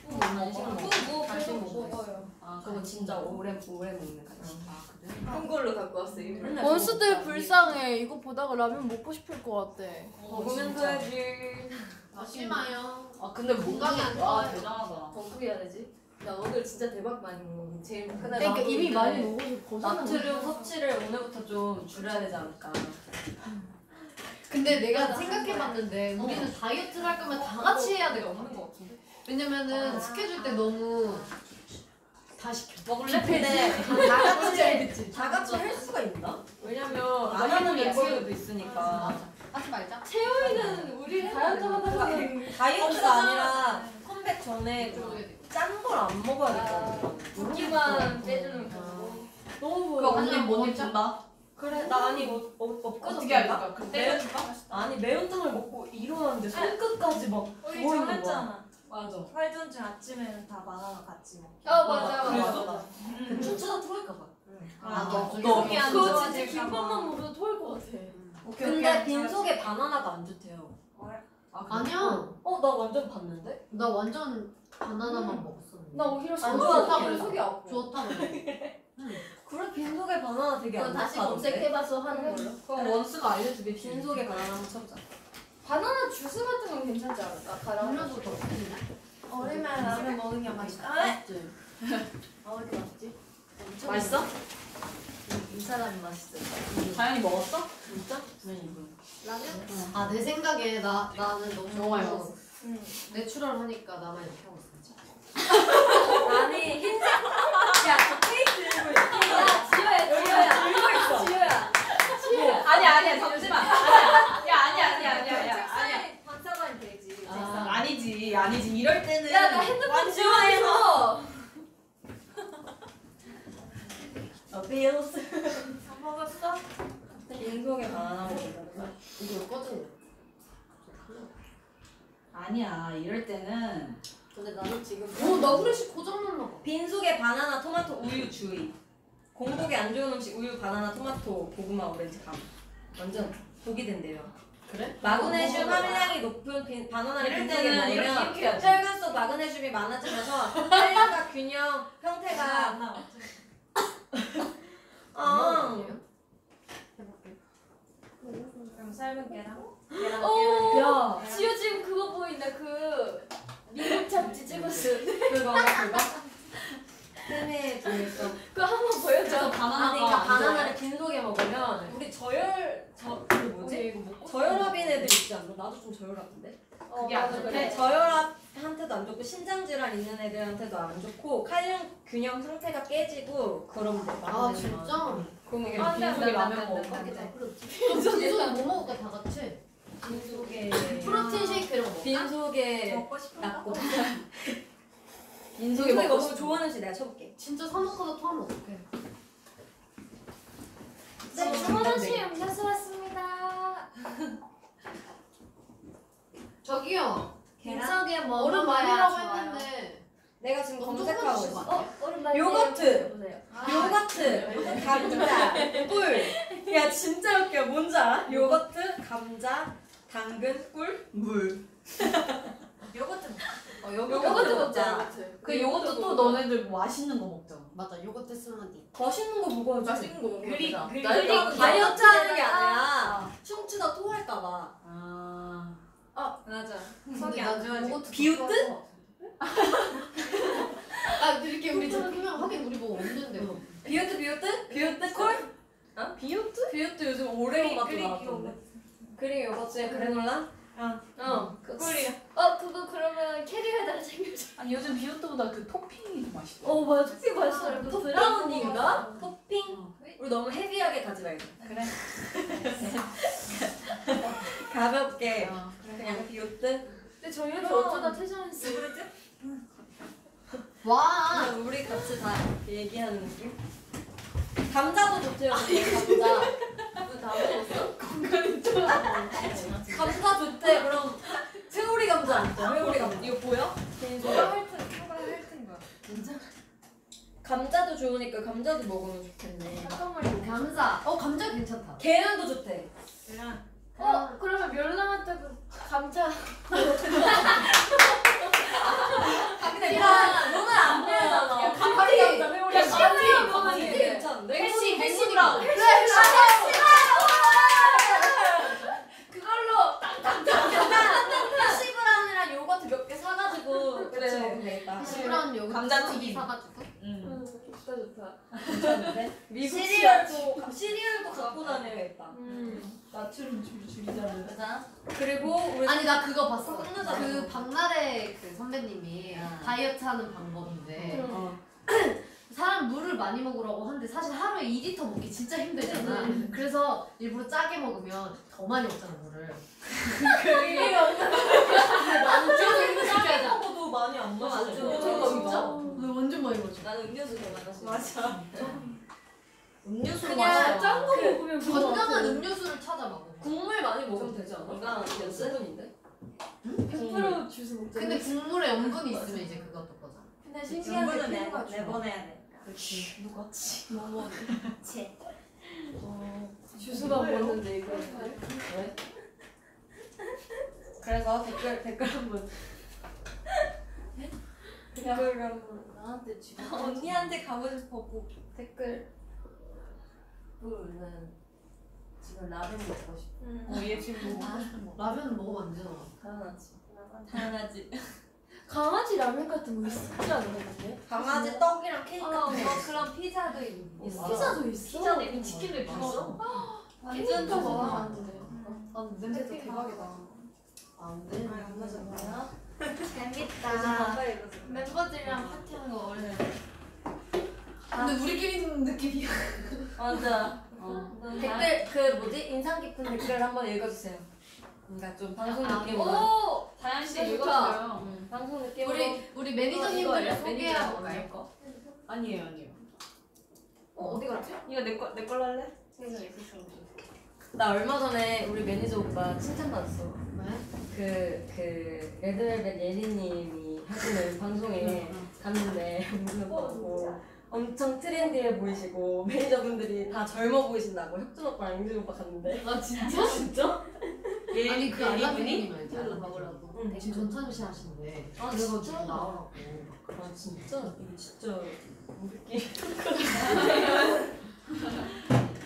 Speaker 3: 또뭐
Speaker 5: 간식
Speaker 3: 계속
Speaker 5: 먹어요.
Speaker 4: 아
Speaker 2: 그거 진짜 오래 오래 먹는 간식
Speaker 4: 아 그래?
Speaker 3: 큰 걸로 갖고.
Speaker 2: 맨날
Speaker 8: 원수들
Speaker 2: 그거 먹자.
Speaker 8: 불쌍해. 이거 보다가 라면 먹고 싶을 것 같아.
Speaker 2: 먹으면서 해야지
Speaker 5: 다시 마요.
Speaker 4: 아 근데
Speaker 5: 건강이
Speaker 4: 안아
Speaker 5: 좋아요.
Speaker 4: 대단하다.
Speaker 3: 어떻게 해야 되지? 나 오늘 진짜 대박 많이 먹는 제일 큰날
Speaker 8: 그러니까 이미 많이 먹어서 벗어나.
Speaker 2: 나트륨 섭취를 오늘부터 좀 줄여야 되지 않을까
Speaker 5: 근데 내가 생각해봤는데 우리는 다이어트를 할 거면 다 같이 해야 될것 같아.
Speaker 4: 것 같은데.
Speaker 5: 왜냐면은 스케줄 때 너무 다 시켜.
Speaker 2: 먹을래? 근데 다 같이 다 같이 할 수가 있나? 왜냐면 안 하는 멤버들도 있으니까
Speaker 5: 하지 말자.
Speaker 3: 채영이는 우리 다이어트 하다가
Speaker 2: 다이어트가 아니라 컴백 전에 좀짠걸 안 먹어야 될것 같아.
Speaker 3: 고기만 빼주는 거.
Speaker 2: 너무
Speaker 4: 그거
Speaker 2: 보여.
Speaker 4: 언니 뭐니 준다.
Speaker 2: 그래 나 아니 뭐 어, 엊그저께
Speaker 4: 어떻게 할까? 그때
Speaker 2: 매운? 아니 매운탕을 먹고 일어났는데 손끝까지 막
Speaker 9: 우리. 정했잖아.
Speaker 4: 맞아.
Speaker 9: 활전증 아침에는 다 바나나 같이 먹.
Speaker 3: 어 맞아
Speaker 4: 그랬어?
Speaker 3: 맞아.
Speaker 2: 춤추다 토할까 봐.
Speaker 9: 아, 너너 속이 안
Speaker 3: 그거 진짜
Speaker 9: 좋아질까
Speaker 3: 김밥만
Speaker 9: 봐.
Speaker 3: 먹어도 토할 것 같아.
Speaker 4: 오케이
Speaker 2: 근데
Speaker 4: 오케이.
Speaker 2: 빈 속에 바나나가 안 좋대요.
Speaker 4: 아,
Speaker 5: 아니야.
Speaker 2: 어 나 완전 봤는데?
Speaker 5: 나 완전 바나나만 먹었었는데.
Speaker 3: 나 오히려
Speaker 2: 안?
Speaker 3: 좋아하다 그래 속이 아파.
Speaker 5: 좋다
Speaker 2: 그래 빈 속에 바나나 되게 안
Speaker 3: 그건 다시
Speaker 2: 좋다던데?
Speaker 3: 검색해봐서 하는 걸로.
Speaker 2: 그럼 원수가 알려주게 빈속에 바나나 한번 쳐보자.
Speaker 3: 바나나 주스 같은 건 괜찮지 않을까? 가라.
Speaker 5: 음료수 더 먹지.
Speaker 9: 오랜만에 라면 먹는 게 맛있다.
Speaker 5: 맛있지.
Speaker 3: 아 이렇게 맛있지?
Speaker 2: 맛있어?
Speaker 3: 이 사람이 맛있어.
Speaker 4: 다현이 먹었어?
Speaker 2: 진짜?
Speaker 3: 라면?
Speaker 5: 아 내 생각에 나 나는 너무
Speaker 4: 좋아요.
Speaker 3: 응.
Speaker 5: 내추럴 하니까 나만 이렇게 하고 있어.
Speaker 2: 아니 흰색 야 케이크 들고 있어.
Speaker 3: 야 지효야 지효야
Speaker 2: 들고 있어.
Speaker 3: 지효야.
Speaker 4: 아니야 아니야 잠시만. 아니야. 야 아니야 아니야 아니야 아니야. 아니야.
Speaker 3: 책상에 반사판 되지.
Speaker 4: 아, 아니지 아니지 이럴 때는
Speaker 3: 야 나 핸드폰 지워서.
Speaker 2: 어 빈스.
Speaker 9: 다 먹었어?
Speaker 2: 빈속에 바나나 먹는다.
Speaker 5: 이거 꺼지네.
Speaker 4: 아니야 이럴 때는
Speaker 3: 근데 나는 지금
Speaker 5: 오나 후레쉬 고장났나 봐.
Speaker 2: 빈속에 바나나, 토마토, 우유 주의. 공복에 안 좋은 음식 우유, 바나나, 토마토, 고구마, 오렌지, 감. 완전 독이 된대요.
Speaker 5: 그래?
Speaker 2: 마그네슘 함량이 높은 빈, 바나나를
Speaker 4: 이럴 때는 이렇게
Speaker 2: 먹으면
Speaker 4: 이렇게 해야지.
Speaker 2: 혈관 속 마그네슘이 많아지면서 혈관과 균형 형태가. 아,
Speaker 5: 해볼게.
Speaker 9: 그럼 삶은 계란.
Speaker 2: 계란,
Speaker 3: 오.
Speaker 2: 계란.
Speaker 3: 야 지효 지금 그거 보인다 그 미국 잡지 찍었어.
Speaker 2: 그거 그거. 틈에 들어있어.
Speaker 3: 그거 한 번 보여줘.
Speaker 2: 아니, 그러니까 바나나를 빈속에 먹으면 우리 저혈 저그 뭐지?
Speaker 3: 이거 먹고
Speaker 2: 저혈압인 애들 있지 않나? 나도 좀 저혈압인데.
Speaker 3: 어,
Speaker 4: 그게 안
Speaker 3: 맞아,
Speaker 4: 좋대.
Speaker 3: 그래.
Speaker 2: 저혈압한테도 안 좋고 신장 질환 있는 애들한테도 안 좋고 칼륨 균형 상태가 깨지고 그런 거.
Speaker 5: 아 진짜?
Speaker 2: 그럼 이게
Speaker 3: 안
Speaker 4: 라면
Speaker 3: 안 돼? 안 돼.
Speaker 5: 빈속에 뭐 먹을까 다 같이?
Speaker 2: 빈속에
Speaker 5: 프로틴 쉐이크 이런 거 먹을까?
Speaker 2: 빈속에
Speaker 9: 먹고 싶은가?
Speaker 2: 낫고
Speaker 4: 먹고
Speaker 2: 먹으면
Speaker 4: 싶어.
Speaker 2: 음식 내가 쳐볼게.
Speaker 5: 진짜 사먹고도 토하면 어떡해.
Speaker 3: 네, 주문한 씨 음료수 왔습니다.
Speaker 5: 저기요.
Speaker 3: 빈속에 뭐
Speaker 5: 얼음
Speaker 3: 좋아요?
Speaker 5: 했는데
Speaker 2: 내가 지금
Speaker 5: 너무
Speaker 2: 검색하고
Speaker 5: 조금씩
Speaker 2: 있어.
Speaker 5: 어,
Speaker 3: 얼음 말이
Speaker 2: 요거트.
Speaker 3: 보세요.
Speaker 2: 요거트, 감자, 꿀. 야 진짜 웃겨. 뭔지 알아? 요거트, 감자, 당근, 꿀, 물.
Speaker 9: 요거트.
Speaker 5: 어, 요거
Speaker 3: 요거트
Speaker 2: 먹자.
Speaker 3: 요거트.
Speaker 4: 그 요것도 또 너네들 뭐 맛있는 거 먹자.
Speaker 5: 맞아 요거트 스무디.
Speaker 2: 맛있는 거 먹어야지.
Speaker 4: 맛있는 거 먹자.
Speaker 2: 그리
Speaker 4: 나
Speaker 2: 그리
Speaker 3: 이거
Speaker 2: 다이어트 하는 게 아니라 춤추다 토할까봐.
Speaker 4: 아.
Speaker 9: 맞아.
Speaker 5: 근데
Speaker 9: 속이 나안 좋아지.
Speaker 5: 요거트
Speaker 2: 비요뜨?
Speaker 5: 아 이렇게 우리 저기면 하긴 우리 뭐 없는데.
Speaker 2: 비요뜨 비요뜨? 비요뜨 꿀? 어? 비요뜨? 비요뜨 요즘 오레오 맛도
Speaker 9: 그리-
Speaker 2: 나왔던데. 그리 요거트에 그래놀라?
Speaker 9: 어.
Speaker 2: 어. 그 꿀이야.
Speaker 3: 어, 그거 그러면 캐리에다가 챙겨줘.
Speaker 4: 아니 요즘 비요뜨보다 그 토핑이 더 맛있어.
Speaker 3: 어, 맞아. 특히 맛있어요. 그 브라우니인가?
Speaker 2: 토핑? 우리 너무 heavy하게 가지 말고.
Speaker 9: 그래.
Speaker 2: 가볍게.
Speaker 4: 아.
Speaker 2: 그냥 비요뜨?
Speaker 3: 근데 저희는 어쩌다 퇴장했어.
Speaker 5: 와.
Speaker 2: 그냥 우리 같이 다 얘기하는 느낌? 감자도 좋대요. 감자.
Speaker 3: 먹었어?
Speaker 2: 감자 좋대. 그럼 회오리 감자 있죠? 회오리 감자.
Speaker 4: 이거 보여?
Speaker 2: 빈소에.
Speaker 9: 핥은 초가 핥은 거야.
Speaker 2: 감자도 좋으니까 감자도 먹으면 좋겠네.
Speaker 3: 잠깐만.
Speaker 5: 감자. 어 감자 괜찮다.
Speaker 2: 계란도 좋대.
Speaker 9: 계란.
Speaker 3: 어, 그러면 멸랑한테도 감자.
Speaker 2: 계란 오늘 안 되잖아.
Speaker 3: 야,
Speaker 2: 감자
Speaker 3: 감자,
Speaker 2: 감자 회오리 감자. 괜찮은데?
Speaker 3: 헬시,
Speaker 2: 헬시
Speaker 3: 헬시랑.
Speaker 2: 그래.
Speaker 3: 그걸로
Speaker 2: 해시브라운이랑 요거트 몇 개 사가지고 같이 먹으면 되겠다.
Speaker 5: 해시브라운 요거트
Speaker 4: 감자 튀김.
Speaker 5: 사가지고.
Speaker 4: 응.
Speaker 3: 좋다 좋다.
Speaker 2: 괜찮은데?
Speaker 5: 미국
Speaker 2: 시리얼도 시리얼도 갖고 다녀야겠다.
Speaker 3: 음.
Speaker 2: 나트륨 줄 줄이자는.
Speaker 3: 맞아.
Speaker 2: 그리고 우리
Speaker 5: 아니 나 그거 봤어.
Speaker 2: 끝나자.
Speaker 5: 그 박나래 그 선배님이
Speaker 2: 아.
Speaker 5: 다이어트 하는 방법인데
Speaker 2: 어.
Speaker 5: 사람 물을 많이 먹으라고 하는데 사실 하루에 2리터 먹기 진짜 힘들잖아. 그래서 일부러 짜게 먹으면 더 많이 먹잖아 물을.
Speaker 2: 그게
Speaker 5: 이거
Speaker 2: 짜게. 먹어도 많이 안 마셔.
Speaker 3: 맞아.
Speaker 5: 어, 진짜? 너 완전 많이 마셔.
Speaker 3: 나는 음료수 더 마셨어.
Speaker 2: 맞아. 음료수
Speaker 5: 그냥.
Speaker 2: 짠거그
Speaker 1: 먹으면
Speaker 5: 건강한. 음료수를 찾아 먹어.
Speaker 2: 국물 많이 먹으면 되지 않아?
Speaker 3: 건강한?
Speaker 2: 수분인데?
Speaker 1: 100% 주스 먹자.
Speaker 5: 근데 국물에 염분이 있으면 이제 그것도 거잖아.
Speaker 1: 근데 신기한 게 좋아.
Speaker 3: 내보내야 돼.
Speaker 2: 그렇지. 누가?
Speaker 1: 뭐
Speaker 3: 제.
Speaker 1: 주스만 먹는데 이거.
Speaker 2: 왜? 그래서 댓글 댓글 한번
Speaker 1: 댓글 한번 나한테 지금
Speaker 3: 언니한테 가고 싶어. 뭐.
Speaker 1: 댓글.
Speaker 2: 부는 지금 라면 먹고 싶어.
Speaker 3: 어, 얘 지금 뭐 먹고 싶은 거.
Speaker 5: 라면 먹으면 안 되잖아.
Speaker 2: 당연하지.
Speaker 3: 당연하지.
Speaker 1: 강아지 라면 같은 거 있지 않나 근데?
Speaker 3: 강아지 떡이랑 케이크
Speaker 1: 어,
Speaker 3: 같은 거.
Speaker 1: 그런 피자도 있고.
Speaker 2: 있어.
Speaker 1: 피자도 있어?
Speaker 2: 피자 대비 치킨을 봤어?
Speaker 1: 완전
Speaker 5: 깻잎
Speaker 1: 좋아.
Speaker 5: 먹어.
Speaker 1: 아, 냄새 도 대박이다.
Speaker 5: 안 돼.
Speaker 3: 아, 안 맞아.
Speaker 1: 뭐야?
Speaker 3: 재밌다.
Speaker 1: 멤버들이랑 파티하는 거 원래.
Speaker 5: 근데 우리끼리 느낌이야.
Speaker 2: 맞아.
Speaker 5: 어.
Speaker 2: 댓글 그 뭐지 인상 깊은 댓글 한번 읽어주세요. 그러니까 좀 방송
Speaker 5: 아,
Speaker 2: 느낌으로.
Speaker 1: 오!
Speaker 4: 다현 씨
Speaker 1: 좋다.
Speaker 4: 읽어줘요.
Speaker 2: 음, 방송 느낌으로.
Speaker 5: 우리 우리 매니저님들을 소개하고
Speaker 2: 매니저
Speaker 5: 갈 거.
Speaker 4: 아니에요, 아니에요.
Speaker 5: 어 어디 갔지?
Speaker 4: 이거 내거 내 걸로 할래?
Speaker 2: 나 얼마 전에 우리 매니저 오빠 칭찬받았어.
Speaker 5: 왜?
Speaker 2: 그, 그, 레드벨벳 예리님이 하시는 방송에 갔는데, 무슨 보고 엄청 트렌디해 보이시고, 매니저분들이 다 젊어 보이신다고, 혁준 오빠랑 영준 오빠 갔는데.
Speaker 5: 아 진짜?
Speaker 2: 진짜?
Speaker 5: 아니 그
Speaker 2: 예린이?
Speaker 5: 알라뷰님 알지?
Speaker 2: 그래도
Speaker 5: 알라뷰라고.
Speaker 2: 응.
Speaker 5: 지금 전참시 하시는데.
Speaker 2: 아,
Speaker 5: 그래가지고
Speaker 2: 진짜?
Speaker 5: 나오라고.
Speaker 2: 아, 진짜? 이거 진짜, 우리끼리.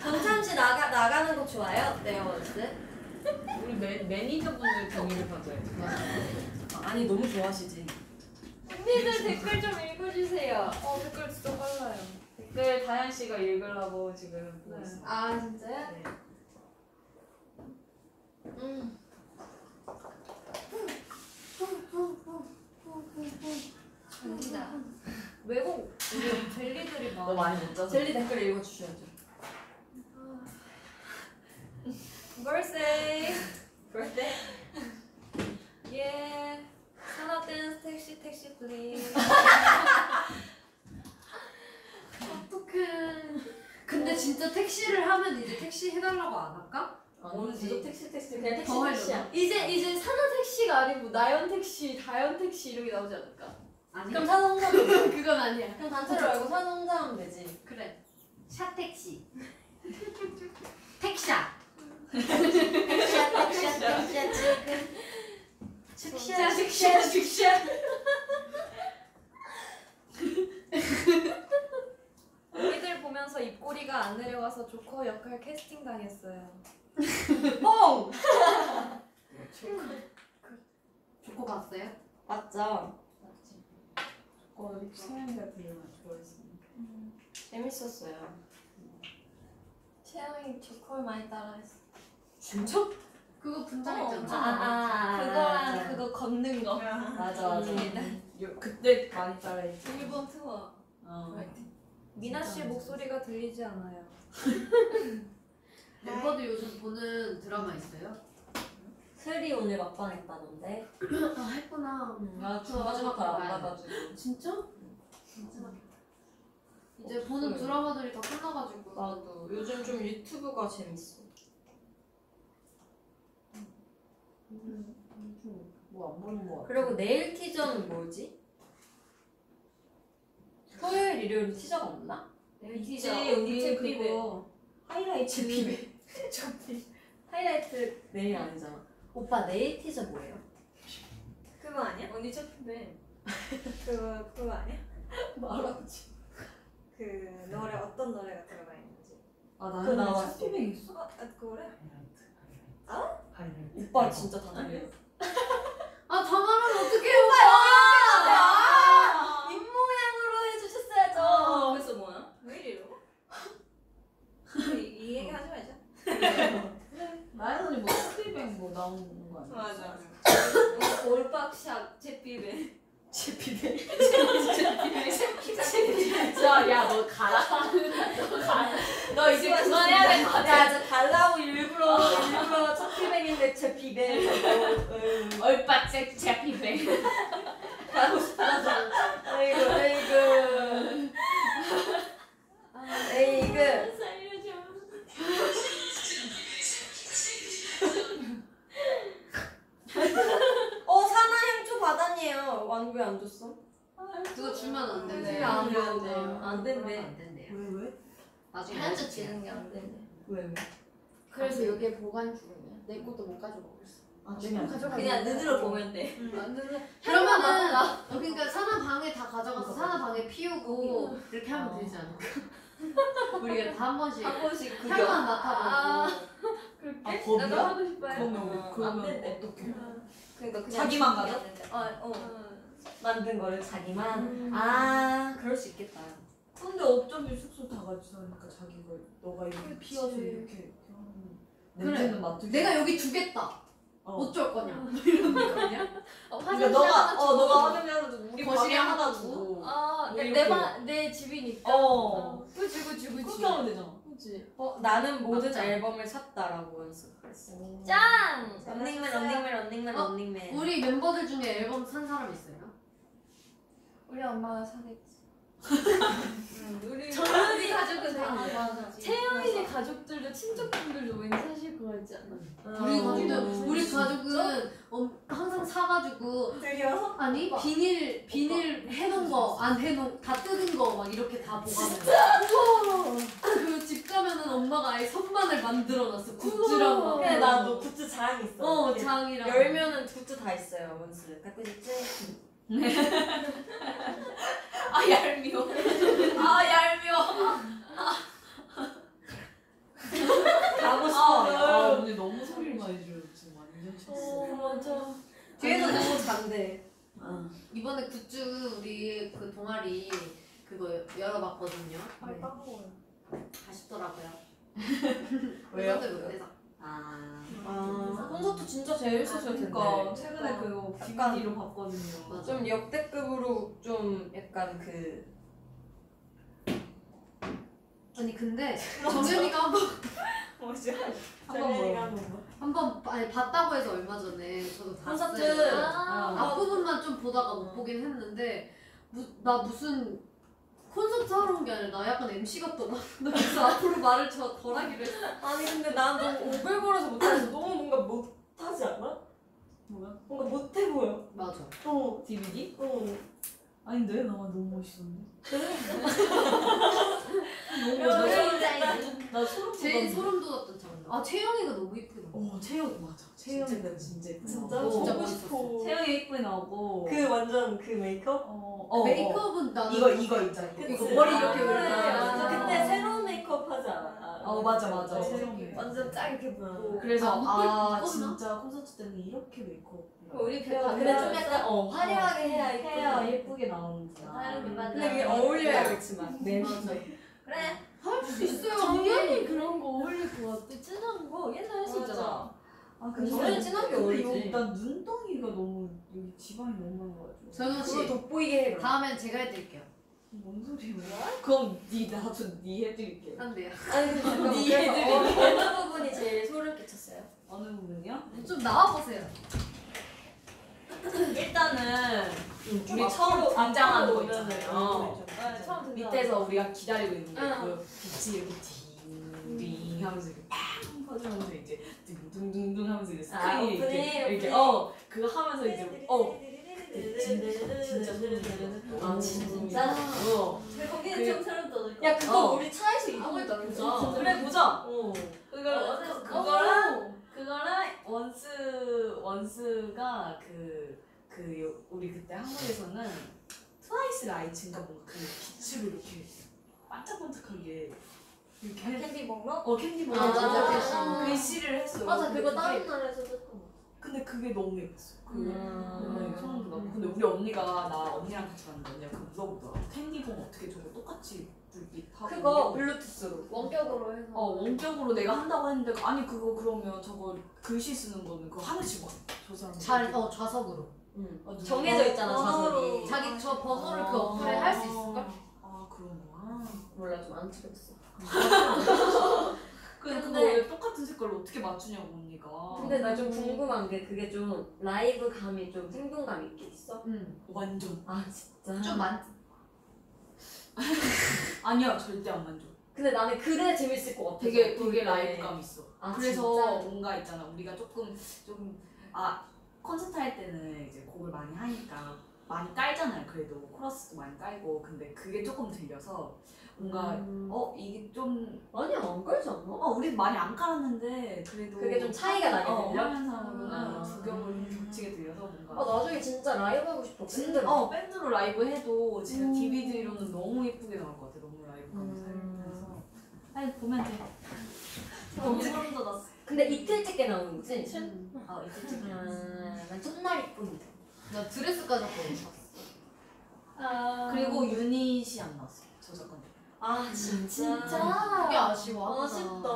Speaker 2: 전참시 나가, 나가는 거 좋아요? 네, 어제.
Speaker 4: 우리 매, 매니저분들 동의를 받아야 돼.
Speaker 2: 아, 아니, 너무 좋아하시지.
Speaker 1: 언니들 댓글 좀 읽어주세요. 어, 댓글 진짜 빨라요.
Speaker 4: 댓글 다현 씨가 읽으려고 지금 보고 있어요.
Speaker 1: 아, 진짜요?
Speaker 4: 네.
Speaker 5: 음.
Speaker 1: 아니다. 외국 우리 젤리들이
Speaker 2: 너
Speaker 1: 많아.
Speaker 2: 많이 못 자서. 젤리 댓글 읽어주셔야죠.
Speaker 1: birthday.
Speaker 2: birthday?
Speaker 1: 예. 산업 댄스 택시 택시 플리즈.
Speaker 5: 어떡해. 근데 진짜 택시를 하면 이제 택시 해달라고 안 할까?
Speaker 2: 계속 택시 택시 그냥 택시
Speaker 5: 더
Speaker 2: 택시야.
Speaker 1: 이제 이제 산업 택시가 아니고 나연 택시, 다연 택시 이런 게 나오지 않을까?
Speaker 5: 아니.
Speaker 2: 그럼 사는 혼자.
Speaker 5: 그건 아니야.
Speaker 2: 그럼 단체로 알고 사는 혼자 하면 되지.
Speaker 5: 그래. 샷 택시. 택샤.
Speaker 2: 택시야 택시야 택시야 지금.
Speaker 1: 즉시야, 즉시야, 즉시야. 우리들 보면서 입꼬리가 안 내려가서 조커 역할 캐스팅 당했어요.
Speaker 2: 뽕!
Speaker 5: 조커 봤어요?
Speaker 2: 맞죠?
Speaker 4: 어, 소연이가 되게 많이 좋아했습니다.
Speaker 2: 재밌었어요.
Speaker 1: 채영이 조커를 많이 따라했어.
Speaker 5: 진짜? 그거 분장했잖아.
Speaker 2: 아,
Speaker 1: 그거랑 그거 걷는 거.
Speaker 2: 맞아 맞아.
Speaker 4: 요, 그때 많이 따라했지.
Speaker 1: 일본 투어.
Speaker 4: 어.
Speaker 1: 미나 씨 목소리가 들리지 않아요.
Speaker 5: 멤버들 요즘 보는 드라마 있어요?
Speaker 2: 슬이 오늘 막방 했다던데.
Speaker 5: 아 했구나. 나저
Speaker 2: 마지막 안
Speaker 5: 봐야 돼.
Speaker 2: 봐가지고.
Speaker 5: 진짜? 진짜. 이제 보는 드라마들이 다 끝나가지고.
Speaker 2: 나도 요즘 좀 유튜브가 재밌어.
Speaker 4: 뭐안 보는 거 같아.
Speaker 2: 그리고 내일 티저는 뭐지? 토요일 일요일 티저가 없나? 있지 언니 그거 하이라이트 비베 하이라이트 내일 아니잖아. 오빠 내일 티저 뭐예요?
Speaker 3: 그거 아니야?
Speaker 4: 언니 첫인데.
Speaker 3: 그거 그거 아니야?
Speaker 2: 말하지.
Speaker 3: 그 노래 어떤 노래가 들어가 있는지.
Speaker 2: 아 나는 나왔어.
Speaker 4: 있어?
Speaker 3: 어, 아, 그거래?
Speaker 4: 아? 하이라이트.
Speaker 2: 오빠 진짜 다 달려.
Speaker 5: 아 당하면 어떡해요?
Speaker 2: 아! 입 모양으로 해주셨어야죠.
Speaker 3: 그래서 뭐야? 왜 이래 이러고? 이, 이 얘기 하지 말자.
Speaker 2: 맞아.
Speaker 3: 올박샷 제피베.
Speaker 2: 제피데.
Speaker 10: 진짜 야너 가라.
Speaker 2: 너 이제 그만해야 될것 같아. 야, 저 달라고 일부러 일부러 첫 피백인데 제피데.
Speaker 10: 얼빠 제 제피백.
Speaker 2: 가고 싶어서. 아이고 아이고. 에이그. 어 사나 향초 바다니에요. 완왜안 줬어?
Speaker 5: 그거 주면 안 된대.
Speaker 3: 안
Speaker 5: 돼.
Speaker 3: 된대.
Speaker 2: 안 된대.
Speaker 5: 안 된대요.
Speaker 4: 왜 왜?
Speaker 5: 나중에
Speaker 3: 현재. 지는 게 안 된대.
Speaker 4: 왜 왜?
Speaker 1: 그래서 여기에 보관 중이야. 내 것도 못 가져가고 있어.
Speaker 4: 아
Speaker 1: 가져가.
Speaker 2: 그냥 눈으로 보면 돼.
Speaker 5: 그러면은 어, 그러니까 사나 방에 다 가져가서 사나 방에 피우고 이렇게 하면 되지 않을까? 우리가 다 한 번씩
Speaker 2: 한 번씩 구경.
Speaker 5: 향만 맡아보고
Speaker 4: 아
Speaker 3: 나도
Speaker 4: 겁이야?
Speaker 3: 하고 싶어요.
Speaker 4: 그러면
Speaker 2: 안
Speaker 4: 그러면
Speaker 2: 된대.
Speaker 4: 어떻게?
Speaker 2: 그러니까 그냥
Speaker 4: 자기만 가져?
Speaker 2: 된대. 어, 어.
Speaker 3: 어.
Speaker 2: 만든 거를 자기만. 아, 그럴 수 있겠다.
Speaker 4: 근데 어차피 숙소 다 같이 사니까 자기가 너가 이렇게 피워서 이렇게 하면
Speaker 5: 그래.
Speaker 4: 냄새는 맡으
Speaker 5: 내가 여기 두겠다.
Speaker 4: 어.
Speaker 5: 어쩔 거냐? 이런 거냐?
Speaker 3: 어,
Speaker 4: 그러니까
Speaker 3: 화장실
Speaker 4: 너가
Speaker 3: 하나
Speaker 4: 어
Speaker 3: 주고.
Speaker 4: 너가 화장실 하나 두고 우리
Speaker 5: 거실에
Speaker 4: 방에
Speaker 5: 하나
Speaker 4: 하나
Speaker 5: 두고.
Speaker 3: 아,
Speaker 4: 뭐
Speaker 3: 내,
Speaker 4: 이렇게.
Speaker 3: 내, 방, 내 집이니까.
Speaker 4: 어.
Speaker 3: 그치, 그치, 그치.
Speaker 4: 그렇게 하면 되잖아.
Speaker 3: 그치.
Speaker 2: 어, 나는 모든
Speaker 5: 맞아.
Speaker 2: 앨범을 샀다라고 연습했어.
Speaker 3: 짠!
Speaker 2: 런닝맨, 런닝맨, 런닝맨,
Speaker 5: 어?
Speaker 2: 런닝맨.
Speaker 5: 우리 멤버들 중에 앨범 산 사람 있어요?
Speaker 3: 우리 엄마가 사겠지.
Speaker 2: 우리
Speaker 3: 저희 가족은 다.
Speaker 5: 맞아.
Speaker 3: 채영이네 가족들도 친척분들도 왠지 사실 거 같지 않아?
Speaker 5: 우리
Speaker 2: 어.
Speaker 5: 가족은 우리 가족은 어, 항상 사가지고
Speaker 2: 들여서?
Speaker 5: 아니 비닐 비닐 해놓은 거 안 해놓은 다 뜯은 거 막 이렇게 다 보관해. 그리고 집 가면은 엄마가 아예 선반을 만들어놨어 굿즈랑 막.
Speaker 2: 그래, 나도 굿즈 자랑 있어.
Speaker 5: 어
Speaker 2: 이렇게
Speaker 5: 장이랑.
Speaker 2: 열면은 굿즈 다 있어요, 원스. 갖고 싶지?
Speaker 10: 아 얄미워.
Speaker 2: 아, 얄미워. 가고 싶어.
Speaker 4: 아 근데 너무 소리를 많이 질러 지금 완전 쉬었어.
Speaker 3: 맞아.
Speaker 2: 뒤에서 너무 잔대.
Speaker 5: 이번에 굿즈 우리 그 동아리 그거 열어봤거든요.
Speaker 3: 아,
Speaker 5: 네.
Speaker 3: 따가워요.
Speaker 5: 아쉽더라고요.
Speaker 2: 왜요?
Speaker 5: 못해서.
Speaker 2: 아.
Speaker 4: 아.
Speaker 2: 콘서트 진짜 재밌었을 텐데.
Speaker 4: 그러니까 최근에
Speaker 5: 어.
Speaker 4: 그거
Speaker 2: 약간-
Speaker 4: DVD로 봤거든요.
Speaker 5: 맞아.
Speaker 2: 좀 역대급으로 좀 약간 그
Speaker 5: 아니 근데 정연이가 한번
Speaker 2: 뭐지?
Speaker 4: 한번 뭐.
Speaker 5: 한번 아니 봤다고 해서 얼마 전에 저도
Speaker 2: 콘서트.
Speaker 5: 봤어요.
Speaker 3: 아,
Speaker 5: 앞부분만 좀 보다가 못 보긴 했는데 무, 나 무슨 콘서트 하러 온 게 아니라 나 약간 MC 같더라. 나 그래서 앞으로 말을 저 덜 하기로 했어.
Speaker 2: 아니 근데 난 너무 오글거려서 못해서 너무 뭔가 못하지 않아?
Speaker 4: 뭐야?
Speaker 2: 뭔가 못해 보여.
Speaker 5: 맞아.
Speaker 2: 어.
Speaker 4: DVD?
Speaker 2: 어.
Speaker 4: 아닌데 나만 너무 멋있었는데. 나 소름
Speaker 5: 제일
Speaker 4: 돋았는데.
Speaker 5: 소름 돋았던 장면. 아 채영이가 너무 이쁘다.
Speaker 4: 어 채영 맞아. 채영이가 진짜 예쁘게
Speaker 2: 진짜?
Speaker 4: 나오고.
Speaker 5: 진짜
Speaker 2: 보고. 싶어.
Speaker 4: 채영이 예쁘게 나오고.
Speaker 2: 그 완전 그 메이크업?
Speaker 4: 어, 어, 어.
Speaker 5: 메이크업은 나는
Speaker 4: 이거 이거 있잖아.
Speaker 5: 이거
Speaker 4: 이거
Speaker 5: 머리
Speaker 2: 아,
Speaker 5: 이렇게. 올리잖아.
Speaker 2: 아, 그때 새로운 메이크업 하지 않아?
Speaker 4: 어 맞아 맞아.
Speaker 2: 어.
Speaker 4: 채영이.
Speaker 2: 완전 짜 이렇게 보고.
Speaker 4: 그래서
Speaker 5: 아,
Speaker 4: 아,
Speaker 5: 묶었나?
Speaker 4: 진짜 콘서트 때는 이렇게 메이크업.
Speaker 3: 우리
Speaker 2: 그 그래 좀 약간 어 화려하게 해야
Speaker 4: 해야
Speaker 2: 예쁘게.
Speaker 4: 예쁘게 나오는구나.
Speaker 3: 다른 맞아.
Speaker 2: 근데 그게 어울려야겠지만. 네.
Speaker 3: 그래.
Speaker 5: 할 수 있어요.
Speaker 3: 정연이 그런 거 어울릴 것 같아. 진한 거 옛날에 했었잖아.
Speaker 4: 아
Speaker 2: 근데 정연이 진하게 어울리지.
Speaker 4: 난 눈덩이가 너무 여기 지방이 너무 많아가지고.
Speaker 5: 정연
Speaker 2: 그걸
Speaker 5: 씨
Speaker 2: 돋보이게 해. 그럼.
Speaker 5: 다음엔 제가 해드릴게요.
Speaker 4: 뭔 소리야? 그럼 니 나도 니 해드릴게.
Speaker 5: 안 돼요.
Speaker 2: 아니 근데 잠깐만.
Speaker 4: 네
Speaker 2: 그래서
Speaker 4: 애들이.
Speaker 2: 어, 어느 부분이 제일 소름 끼쳤어요?
Speaker 4: 어느 부분이요?
Speaker 5: 좀 나와 보세요.
Speaker 4: 일단은 우리
Speaker 2: 좀
Speaker 4: 처음
Speaker 2: 앞으로
Speaker 4: 거 있잖아요.
Speaker 3: 네, 처음 듣는
Speaker 4: 밑에서 우리가 기다리고 있는 게
Speaker 3: 응.
Speaker 4: 그 빛이 이렇게 딩딩 하면서 이렇게 팡 퍼지면서 이제 둥둥둥둥 하면서 이제
Speaker 2: 아,
Speaker 4: 스크린
Speaker 2: 오프닝,
Speaker 4: 이렇게 이렇게
Speaker 2: 오프닝.
Speaker 4: 어 그거 하면서 이제 어 진짜 진짜 소름 아 진짜 어.
Speaker 3: 거기는
Speaker 4: 그-
Speaker 3: 좀 소름 돋을
Speaker 2: 거야 그거
Speaker 4: 어.
Speaker 2: 우리 차에서 이동했다
Speaker 4: 어, 그래 보자.
Speaker 2: 어.
Speaker 4: 그걸
Speaker 3: 어,
Speaker 4: 그-. 그거랑 그거랑 원스 원스가 그 그 우리 그때 한국에서는 트와이스 라이츠인가 뭔가 그 빛으로 이렇게 반짝반짝하게 이렇게 해.
Speaker 2: 캔디 먹러?
Speaker 4: 어 캔디
Speaker 5: 아, 맞아,
Speaker 4: 먹어
Speaker 5: 글씨.
Speaker 4: 글씨를 했어.
Speaker 3: 맞아,
Speaker 4: 근데
Speaker 3: 그거
Speaker 4: 그게-
Speaker 3: 다른 나라에서 거.
Speaker 4: 근데 그게 너무 예뻤어. 그
Speaker 2: 음.
Speaker 4: 네, 소름 돋았고 근데 우리 언니가 나 언니랑 같이 갔는데 언니가 그 물어보더라. 캔디봉 어떻게 저거 똑같이 불빛하고
Speaker 2: 그거 블루투스로.
Speaker 3: 원격으로 해서.
Speaker 4: 어 원격으로 내가 한다고 했는데 아니 그거 그러면 저거 글씨 쓰는 거는 그거 하나씩 와저 사람
Speaker 5: 잘, 어, 좌석으로.
Speaker 2: 응.
Speaker 4: 아, 누가-
Speaker 2: 정해져 있잖아
Speaker 4: 번호로.
Speaker 2: 좌석이.
Speaker 5: 자기 저 번호를 그 어플에 할 수 있을걸?
Speaker 4: 아 그런 거야.
Speaker 2: 몰라 좀 안 찍었어.
Speaker 4: 근데 그거
Speaker 2: 근데-
Speaker 4: 왜 똑같은 색깔로 어떻게 맞추냐고 언니가.
Speaker 2: 근데 나 좀 궁금한 게 그게 좀 라이브 감이 좀 생동감 있게 있어?
Speaker 5: 응.
Speaker 4: 완전
Speaker 2: 아 진짜.
Speaker 5: 좀 많,
Speaker 4: 아니야 절대 안 만져.
Speaker 2: 근데 나는 그래 재밌을 것 같아.
Speaker 4: 되게
Speaker 2: 볼
Speaker 4: 되게
Speaker 2: 때.
Speaker 4: 라이브감 있어.
Speaker 2: 아,
Speaker 4: 그래서
Speaker 2: 진짜?
Speaker 4: 뭔가 있잖아 우리가 조금 좀 아 콘서트 할 때는 이제 곡을 많이 하니까 많이 깔잖아요. 그래도 코러스도 많이 깔고 근데 그게 조금 들려서 뭔가
Speaker 2: 음.
Speaker 4: 어 이게 좀
Speaker 2: 아니야 안 걸지 않나?
Speaker 4: 어, 우리 많이 안 깔았는데 그래도
Speaker 2: 그게 좀 차이가 나게
Speaker 4: 어,
Speaker 2: 들려?
Speaker 4: 화면상으로는
Speaker 2: 아.
Speaker 4: 두 겹을 좀 겹치게 들려서 뭔가
Speaker 2: 아 나중에 진짜 라이브 하고 싶어.
Speaker 4: 진짜 어 밴드로 라이브 해도 진짜
Speaker 2: 음.
Speaker 4: DVD로는 너무 예쁘게 나올 것 같아. 너무 라이브감이
Speaker 2: 음.
Speaker 4: 살면서 아니 보면 돼.
Speaker 2: 너무
Speaker 4: 소름 돋았어.
Speaker 2: 근데 이틀 찍게 나오는 거지?
Speaker 4: 어 이제 찍
Speaker 2: 아, 난 첫날일 뿐이다.
Speaker 5: 나 드레스까지 갖고.
Speaker 3: 아.
Speaker 4: 그리고 유닛이 안 나왔어. 저작권.
Speaker 2: 아 진짜.
Speaker 5: 그게 아쉬워.
Speaker 2: 아쉽다.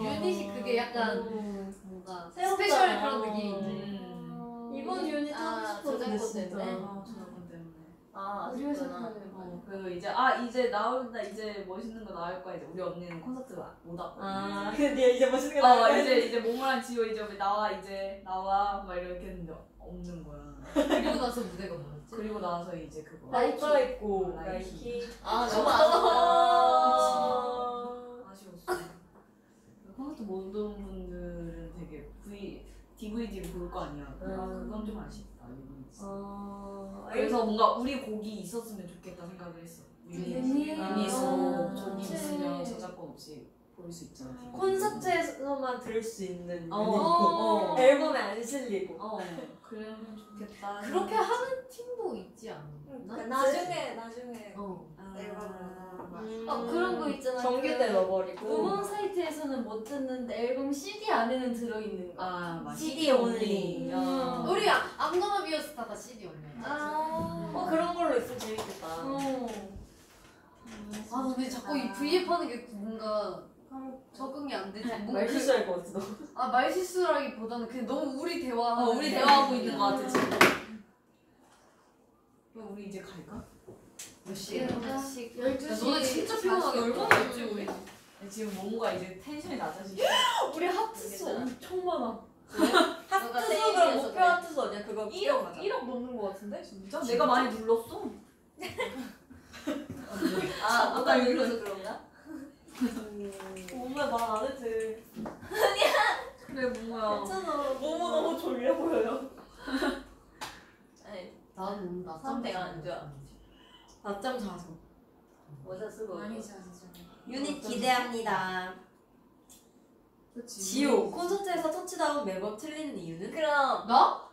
Speaker 5: 유닛이 그게 약간
Speaker 2: 음.
Speaker 5: 뭔가
Speaker 2: 새롭다.
Speaker 5: 스페셜 그런 느낌인데.
Speaker 4: 음.
Speaker 2: 이번 유닛
Speaker 3: 아,
Speaker 2: 하고 싶었는데
Speaker 3: 저작권
Speaker 2: 진짜.
Speaker 3: 때문에?
Speaker 4: 아 저작권 때문에.
Speaker 2: 아
Speaker 3: 우리 회사
Speaker 2: 아쉽구나.
Speaker 4: 어, 그 이제 아 이제 나온다 이제 멋있는 거 나올 거야 이제 우리 언니는 콘서트 못 왔거든.
Speaker 2: 아 근데 이제 멋있는
Speaker 4: 거어
Speaker 2: 나올 거야.
Speaker 4: 이제 이제 모모랑 지효 이제 나와 이제 나와 막 이렇게 했는데 없는 거야.
Speaker 5: 그리고 나서 무대가 뭐였지?
Speaker 4: 그리고 나서 이제 그거.
Speaker 2: 라이키 있고
Speaker 4: 라이키.
Speaker 2: 라이키.
Speaker 5: 아,
Speaker 2: 너무
Speaker 5: 아쉽다.
Speaker 4: 아쉬웠어. 콘서트 못온 분들은 되게 V DVD로 볼 거 아니야. 아
Speaker 2: 음.
Speaker 4: 그건 좀 아쉽다. 유닛.
Speaker 2: 아
Speaker 4: 그래서 뭔가 우리 곡이 있었으면 좋겠다 생각을 했어. 유닛
Speaker 3: 유닛.
Speaker 2: 아,
Speaker 4: 곡이
Speaker 3: 그치.
Speaker 4: 있으면 저작권 없이 볼 수 있잖아.
Speaker 2: 콘서트에서만 들을 수 있는
Speaker 4: 어,
Speaker 2: 유닛 곡.
Speaker 4: 어.
Speaker 2: 앨범에 안 실리고.
Speaker 4: 어 그러면 좋겠다.
Speaker 5: 그렇게 하는 팀도 있지 않나?
Speaker 3: 나중에 나중에
Speaker 5: 어.
Speaker 3: 앨범으로.
Speaker 2: 음.
Speaker 3: 어 그런 거 있잖아.
Speaker 2: 정규 그때 넣어버리고.
Speaker 3: 음원 사이트에서는 못 듣는데 앨범 CD 안에는 들어있는 거.
Speaker 4: 아 맞아.
Speaker 2: CD only.
Speaker 3: 음.
Speaker 5: 우리 아- 암거나 비어스타가 CD only.
Speaker 3: 아.
Speaker 2: 어 그런 걸로 있으면 재밌겠다.
Speaker 3: 어.
Speaker 5: 아 근데 자꾸 이 V앱 하는 게 뭔가 적응이 안 되지. 뭔가
Speaker 2: 말
Speaker 5: 그-
Speaker 2: 실수할 것 같아. 너.
Speaker 5: 아 말실수라기보다는 그냥 너무 우리 대화.
Speaker 4: 어 우리 대화하고 있는 거 같아 지금. 그럼 우리 이제 갈까?
Speaker 5: 몇 시에?
Speaker 3: 하나씩
Speaker 5: 야, 너네 진짜 피곤하게 얼마나 했지 우리?
Speaker 4: 지금 뭔가 이제 텐션이 낮아지고.
Speaker 2: 우리 하트수 엄청 많아. 하트수 그럼 목표
Speaker 3: 그래.
Speaker 2: 하트수 어디야? 그거
Speaker 3: 1억
Speaker 2: 가자.
Speaker 3: 1억 넘는 거 같은데?
Speaker 4: 진짜? 내가 많이 눌렀어.
Speaker 3: 아 누가 눌러서 그런가?
Speaker 2: 정말 말안 해도 돼.
Speaker 4: 그래 뭐야.
Speaker 2: 괜찮아. 너무 너무 졸려 보여요.
Speaker 3: 아니
Speaker 5: 나는 낮잠
Speaker 3: 선배가 안 좋아.
Speaker 2: 낮잠 자서.
Speaker 3: 모자 쓰고.
Speaker 4: 자서.
Speaker 2: 유닛 기대합니다.
Speaker 4: 그치.
Speaker 2: 지호 콘서트에서 터치다운 매번 틀리는 이유는?
Speaker 3: 그럼
Speaker 5: 나?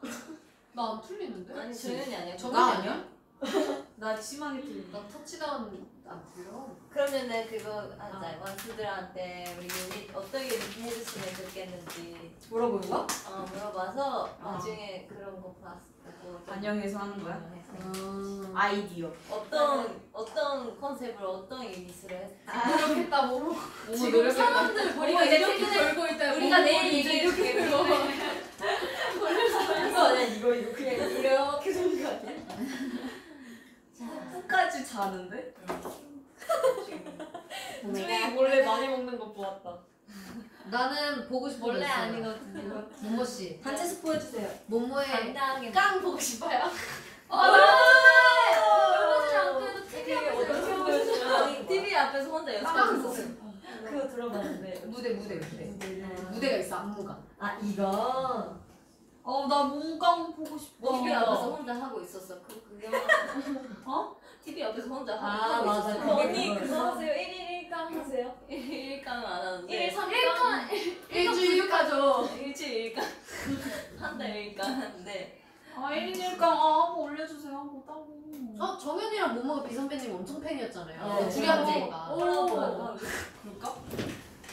Speaker 5: 나 안 틀리는데?
Speaker 3: 아니 정연이 아니야.
Speaker 5: 정연이 아니야?
Speaker 4: 나 심하게 들린다.
Speaker 5: 나 터치다운 안 틀려.
Speaker 3: 그러면은 그거 하자. 원수들한테 우리 유닛 어떻게 이렇게 해줬으면 좋겠는지
Speaker 2: 물어보는 거?
Speaker 3: 어 물어봐서 나중에 그런 거 봤고 좀
Speaker 4: 반영해서 하는 거야?
Speaker 5: 음.
Speaker 4: 아이디어.
Speaker 3: 어떤 어떤 컨셉을 어떤 유닛으로 했
Speaker 5: 그렇겠다 모르고
Speaker 4: 너무
Speaker 5: 지금
Speaker 4: 노력해봐.
Speaker 5: 사람들
Speaker 3: 우리가
Speaker 5: 이렇게
Speaker 3: 최근에-
Speaker 5: 걸고 있다.
Speaker 3: 우리가 내일 이제 이렇게
Speaker 5: 걸고.
Speaker 2: 이거 아니야 이거 이거 그냥 이렇게 좋은 거 아니야?
Speaker 4: 끝까지 자는데?
Speaker 2: 내가 몰래 많이 먹는 거 보았다.
Speaker 5: 나는 보고 싶은 있어요.
Speaker 3: 아니거든요.
Speaker 5: 모모 씨.
Speaker 2: 단체 스포 해주세요.
Speaker 5: 모모의
Speaker 3: 당당하게
Speaker 5: 깡 보고 싶어요.
Speaker 3: 아, 얼마 전에 안 그래도 TV 앞에서
Speaker 2: 어떻게 보여줘요?
Speaker 3: TV 앞에서 혼자
Speaker 5: 깡
Speaker 3: 연습하고 있었어.
Speaker 2: 그거 들어봤는데.
Speaker 5: 무대 무대 무대. 무대가 있어 안무가.
Speaker 2: 아 이거.
Speaker 4: 어 나 몸깡 보고 싶어.
Speaker 3: TV 앞에서 혼자 하고 있었어. 그 그게 어? TV 앞에서 혼자 하-
Speaker 2: 아,
Speaker 3: 하고
Speaker 2: 맞아.
Speaker 3: 있었어.
Speaker 2: 그게
Speaker 3: 언니
Speaker 2: 그거였어.
Speaker 3: 그거 하세요. 1일 1강 하세요. 1일 1강은 안 하는데.
Speaker 5: 1일 3강.
Speaker 3: 1강
Speaker 5: 일주일 가죠.
Speaker 3: 일주일 1강. 한 달 1강 하는데
Speaker 4: 아 1인 1강 아 한번 올려주세요. 한번 따고.
Speaker 5: 어 정현이랑 모모가 비 선배님 엄청 팬이었잖아요.
Speaker 3: 어,
Speaker 5: 둘이
Speaker 3: 어,
Speaker 5: 함께니까.
Speaker 3: 오.
Speaker 4: 그럴까?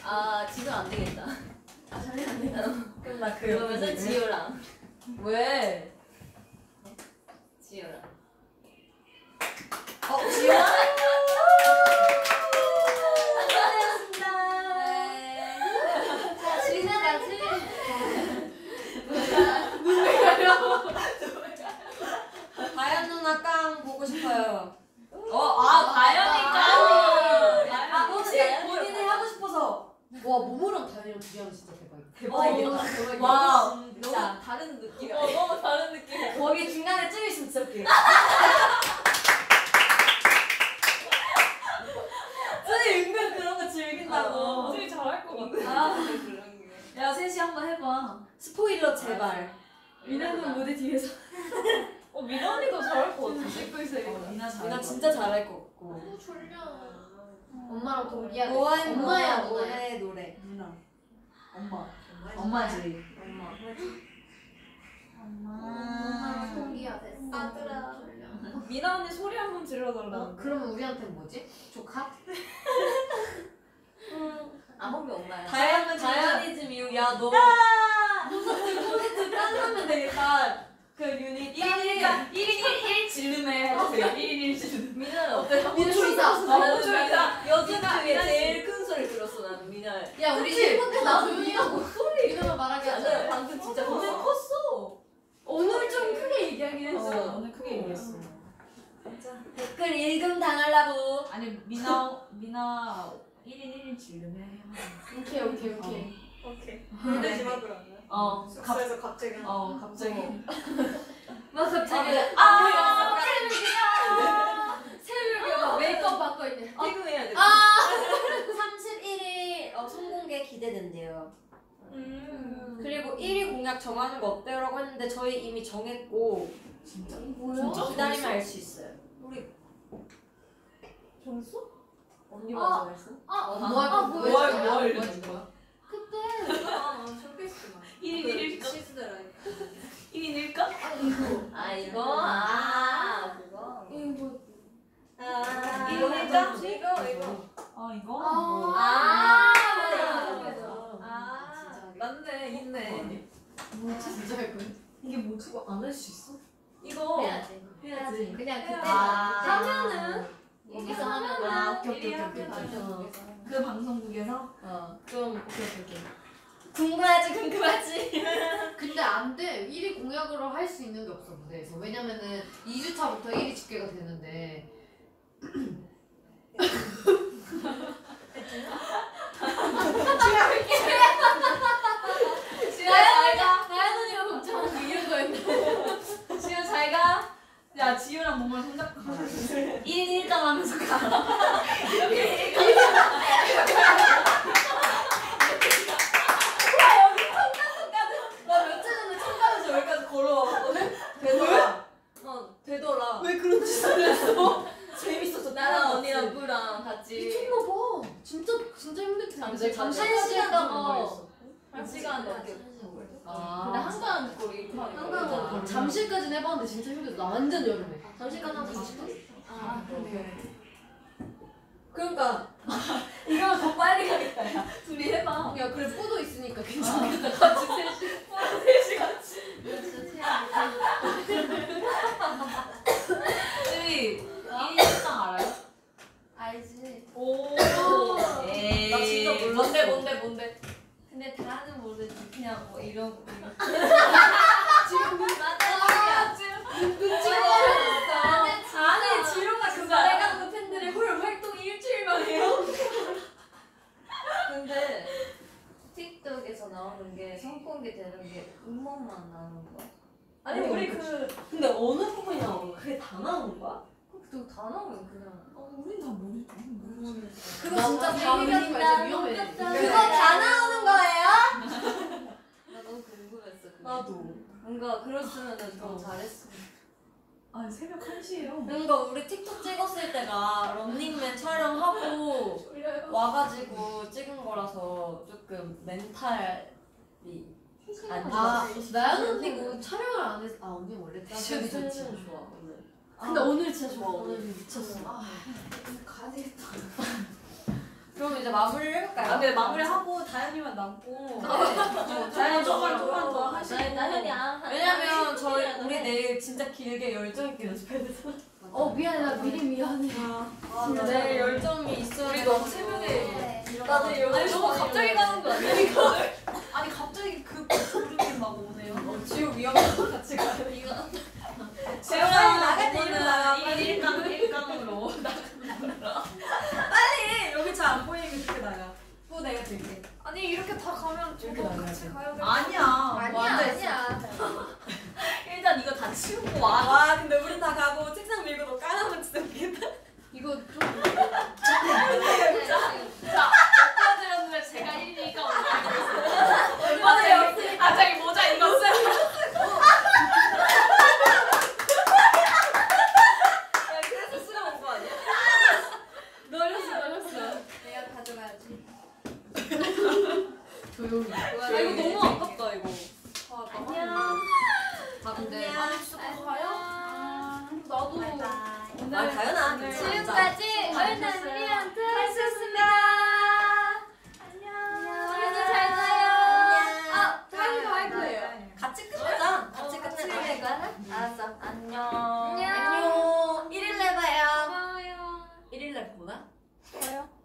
Speaker 3: 아 지금 안 되겠다. 아 잘해 안 되겠다.
Speaker 2: 그럼 나 그.
Speaker 3: 그러면은 지효랑
Speaker 2: 왜?
Speaker 3: 지연아.
Speaker 2: 어?
Speaker 5: 지나가지.
Speaker 2: 다현 누나 깡 보고 싶어요.
Speaker 4: 어 아 다현이가.
Speaker 2: 아 혹시 본인이 하고 싶어서
Speaker 5: 와 모모랑 다현이랑 둘이 하면 진짜 대박이다.
Speaker 2: 대박이다. 와
Speaker 3: 너무
Speaker 2: 진짜
Speaker 3: 다른 느낌이야.
Speaker 4: 어 너무 다른 느낌이야.
Speaker 2: 거기 중간에 쯤 있으면 진짜 웃겨. 쟤 은근 그런 거 즐긴다고.
Speaker 4: 되게 잘할 것 같아.
Speaker 2: 아,
Speaker 3: 그런 게.
Speaker 1: 야 셋이 한번 해봐.
Speaker 2: 스포일러 제발.
Speaker 1: 미나는 무대 뒤에서
Speaker 4: 어 미나 언니도 잘할 것 같아.
Speaker 1: 찍고 있어야겠다.
Speaker 4: 미나 잘.
Speaker 2: 누나 진짜 잘할 것 같고.
Speaker 5: 졸려. 엄마랑 동기야.
Speaker 2: 노아의
Speaker 5: 엄마야
Speaker 2: 노래
Speaker 5: 노래.
Speaker 2: 노래 노래.
Speaker 4: 누나. 엄마. 엄마지.
Speaker 2: 엄마.
Speaker 5: 엄마랑 동기야 됐어.
Speaker 3: 아들아.
Speaker 4: 미나 언니 소리 한번 질러달라.
Speaker 5: 어, 그러면 우리한테 뭐지? 조카?
Speaker 3: 아홉 명 엄마야.
Speaker 2: 다현 다현이즘 이후 야너 콘서트 딴하면 되겠다. 그 유닛
Speaker 4: 1인 1인 1 지름에 해주세요. 1인 1 지름.
Speaker 3: 미나는 어때?
Speaker 5: 민초이사.
Speaker 3: 미나 여진 중에 제일 큰 소리 들었어 나는 미나.
Speaker 5: 야 우리 힐폰트 나 조용히 하고 소리 이러면 말하게
Speaker 3: 나는
Speaker 5: 하자.
Speaker 3: 방금 진짜
Speaker 2: 오늘
Speaker 3: 너무
Speaker 2: 컸어.
Speaker 5: 오늘 좀 크게 얘기하긴 했어.
Speaker 4: 어, 오늘 크게 얘기했어.
Speaker 2: 댓글 읽음 당하려고.
Speaker 4: 아니 미나 미나 1인 1인 지름에.
Speaker 5: 오케이 오케이 오케이.
Speaker 3: 오케이.
Speaker 4: 마지막으로
Speaker 3: 그러면.
Speaker 4: 어. 갑,
Speaker 3: 숙소에서 갑자기.
Speaker 4: 어 갑자기.
Speaker 5: 막 갑자기
Speaker 2: 아,
Speaker 5: 새벽에 막 메이크업 받고 있네.
Speaker 3: 퇴근해야 돼.
Speaker 2: 31일 어, 성공개 기대된대요.
Speaker 3: 음.
Speaker 2: 그리고 1위 공약 정하는 거 어때요라고 했는데 저희 이미 정했고
Speaker 4: 진짜?
Speaker 5: 뭐야?
Speaker 2: 기다리면 알 수 있어요. 우리
Speaker 5: 정수?
Speaker 3: 언니 먼저 했어?
Speaker 5: 아,
Speaker 3: 어,
Speaker 5: 뭐할
Speaker 4: 뭐? 뭐 할- 뭐
Speaker 5: 뭐야?
Speaker 4: 알려준 거야?
Speaker 5: 그때
Speaker 3: 아, 쇼케이스 막.
Speaker 4: 1인 1일
Speaker 3: 시스더라.
Speaker 4: 1인 1가?
Speaker 3: 아 이거 아 그거.
Speaker 5: 이거
Speaker 3: 아
Speaker 2: 이거 할까?
Speaker 3: 이거 이거.
Speaker 4: 아 이거?
Speaker 5: 아,
Speaker 3: 아
Speaker 5: 맞아.
Speaker 3: 맞아. 아 맞네 있네.
Speaker 5: 뭐지 진짜 할 거야?
Speaker 4: 이게 뭐지? 안할 수 있어?
Speaker 3: 이거
Speaker 5: 해야지.
Speaker 3: 해야지.
Speaker 5: 그냥 그때
Speaker 3: 아.
Speaker 5: 하면은
Speaker 3: 여기서
Speaker 5: 하면은
Speaker 3: 아,
Speaker 5: 오케이 오케이 오케이 오케이.
Speaker 3: 다녀.
Speaker 4: 그 방송국에서?
Speaker 5: 어, 그럼 오케이 오케이 오케이.
Speaker 2: 궁금하지 궁금하지.
Speaker 5: 근데 안 돼. 1위 공약으로 할 수 있는 게 없어 무대에서. 왜냐면은 2주 차부터 1위 집계가 되는데.
Speaker 2: 다현 언니가 걱정하는 게 이런 거였네.
Speaker 4: 지효 잘 가. 야 지효랑 몸을 손잡고 가.
Speaker 2: 1인 1당 하면서 가.
Speaker 3: 나 며칠 전에 청담에서 여기까지 걸어왔거든. 되더라. 어 되더라.
Speaker 2: 왜 그런 짓을 했어?
Speaker 3: 재밌었어. 나랑 언니랑 뿌랑 같이.
Speaker 5: 미쳤나 봐. 진짜 진짜 힘들 텐데.
Speaker 3: 잠시
Speaker 5: 잠시
Speaker 3: 한 시간 한 시간 넘게.
Speaker 5: 아.
Speaker 3: 근데 한가한 거리
Speaker 5: 한강은 잠실까지는 해봤는데 진짜 힘들다. 나 완전 여름에.
Speaker 3: 잠시간 한 40분?
Speaker 5: 아, 그래.
Speaker 3: 그러니까
Speaker 2: 이러면 더 빨리 가겠다. 야.
Speaker 3: 둘이 해봐.
Speaker 5: 야, 그래 포도 있으니까 괜찮겠다.
Speaker 3: 같이 셋이.
Speaker 4: 쯔이 1인 1당 알아요?
Speaker 5: 알지.
Speaker 3: 오.
Speaker 4: 에이.
Speaker 3: 나 진짜 몰랐어.
Speaker 4: 뭔데 뭔데 뭔데?
Speaker 3: 근데 다는 모르지. 그냥 뭐 이런 거.
Speaker 5: 지금
Speaker 3: 맞아.
Speaker 5: 눈치
Speaker 2: 아니 지효가 그거 빨간 팬들의 홀 활동 일주일만 해요.
Speaker 3: 근데 틱톡에서 나오는 게 성공개 되는 게 음원만 나오는 거야.
Speaker 2: 아니 우리 그 근데 어느 부분이 나오는 거야? 그게 다 나오는 거야?
Speaker 3: 그거 다 나오면 그냥.
Speaker 4: 어, 우린 다 모르지.
Speaker 5: 그거 진짜 다 거야. 진짜 위험해.
Speaker 2: 그거 다 나오는 거예요?
Speaker 3: 나 너무 궁금했어. 그게.
Speaker 2: 나도.
Speaker 3: 뭔가 그랬으면 더 잘했어.
Speaker 4: 아 새벽 1시에요.
Speaker 2: 뭔가 우리 틱톡 찍었을 때가 런닝맨 촬영하고 와가지고 찍은 거라서 조금 멘탈이 안
Speaker 5: 아. 나연 언니 뭐 촬영을 안 했어. 아, 언니 원래
Speaker 2: 좋지.
Speaker 5: 좋지.
Speaker 3: 좋아.
Speaker 5: 근데 오늘 진짜 좋아. 오늘 미쳤어.
Speaker 3: 아, 가야 되겠다.
Speaker 2: 그럼 이제 마무리를 해볼까요?
Speaker 4: 아 근데 마무리하고 다현이만 남고 어, 다현이 조금만 조금만 더 하시고
Speaker 2: 왜냐면 저희 우리 내일 진짜 길게 열정 있게 연습해야 돼서
Speaker 5: 어 미안해 나 미리 미안해.
Speaker 2: 진짜 내일 열정이 있어야
Speaker 4: 우리
Speaker 2: 돼.
Speaker 4: 너무 새벽에
Speaker 2: 나도
Speaker 4: 아니 너무 갑자기 가는 거 아니야 이거? 아니 갑자기 그 구름이 막 오네요
Speaker 2: 어, 지우 위험한 거 같이 가요.
Speaker 4: 이거
Speaker 2: 제가 나갈 때
Speaker 4: 일어나
Speaker 2: 일어나요.
Speaker 4: 일강 일강으로
Speaker 2: 빨리 여기 잘 안 보이게 그렇게 나가. 또 내가 들게.
Speaker 11: 아니 이렇게 다 가면
Speaker 2: 이렇게 나가야
Speaker 11: 같이
Speaker 2: 돼.
Speaker 11: 가야 돼.
Speaker 4: 아니야
Speaker 3: 아니야
Speaker 4: 앉아있어.
Speaker 3: 아니야.
Speaker 4: 일단 이거 다 치우고 와
Speaker 2: 와 근데 우리 다 가고 책상 밀고 너 까나면 진짜 웃기겠다.
Speaker 5: 이거 좀
Speaker 1: 제가 1위니까
Speaker 2: 얼마나 옆에
Speaker 1: 아 자기 모자 입었어요.
Speaker 5: 조용히.
Speaker 2: 아 이거 너무 아깝다 이거.
Speaker 11: 아, 안녕.
Speaker 2: 아 근데
Speaker 11: 안녕. 가요?
Speaker 2: 아, 나도.
Speaker 11: 오늘
Speaker 2: 아 가연아.
Speaker 3: 지금까지 얼른 우리한테 했었습니다. 아, 어? 어, 안녕.
Speaker 2: 안녕. 1일
Speaker 3: 내봐요. 고마워요. 1일 내보나? 저요.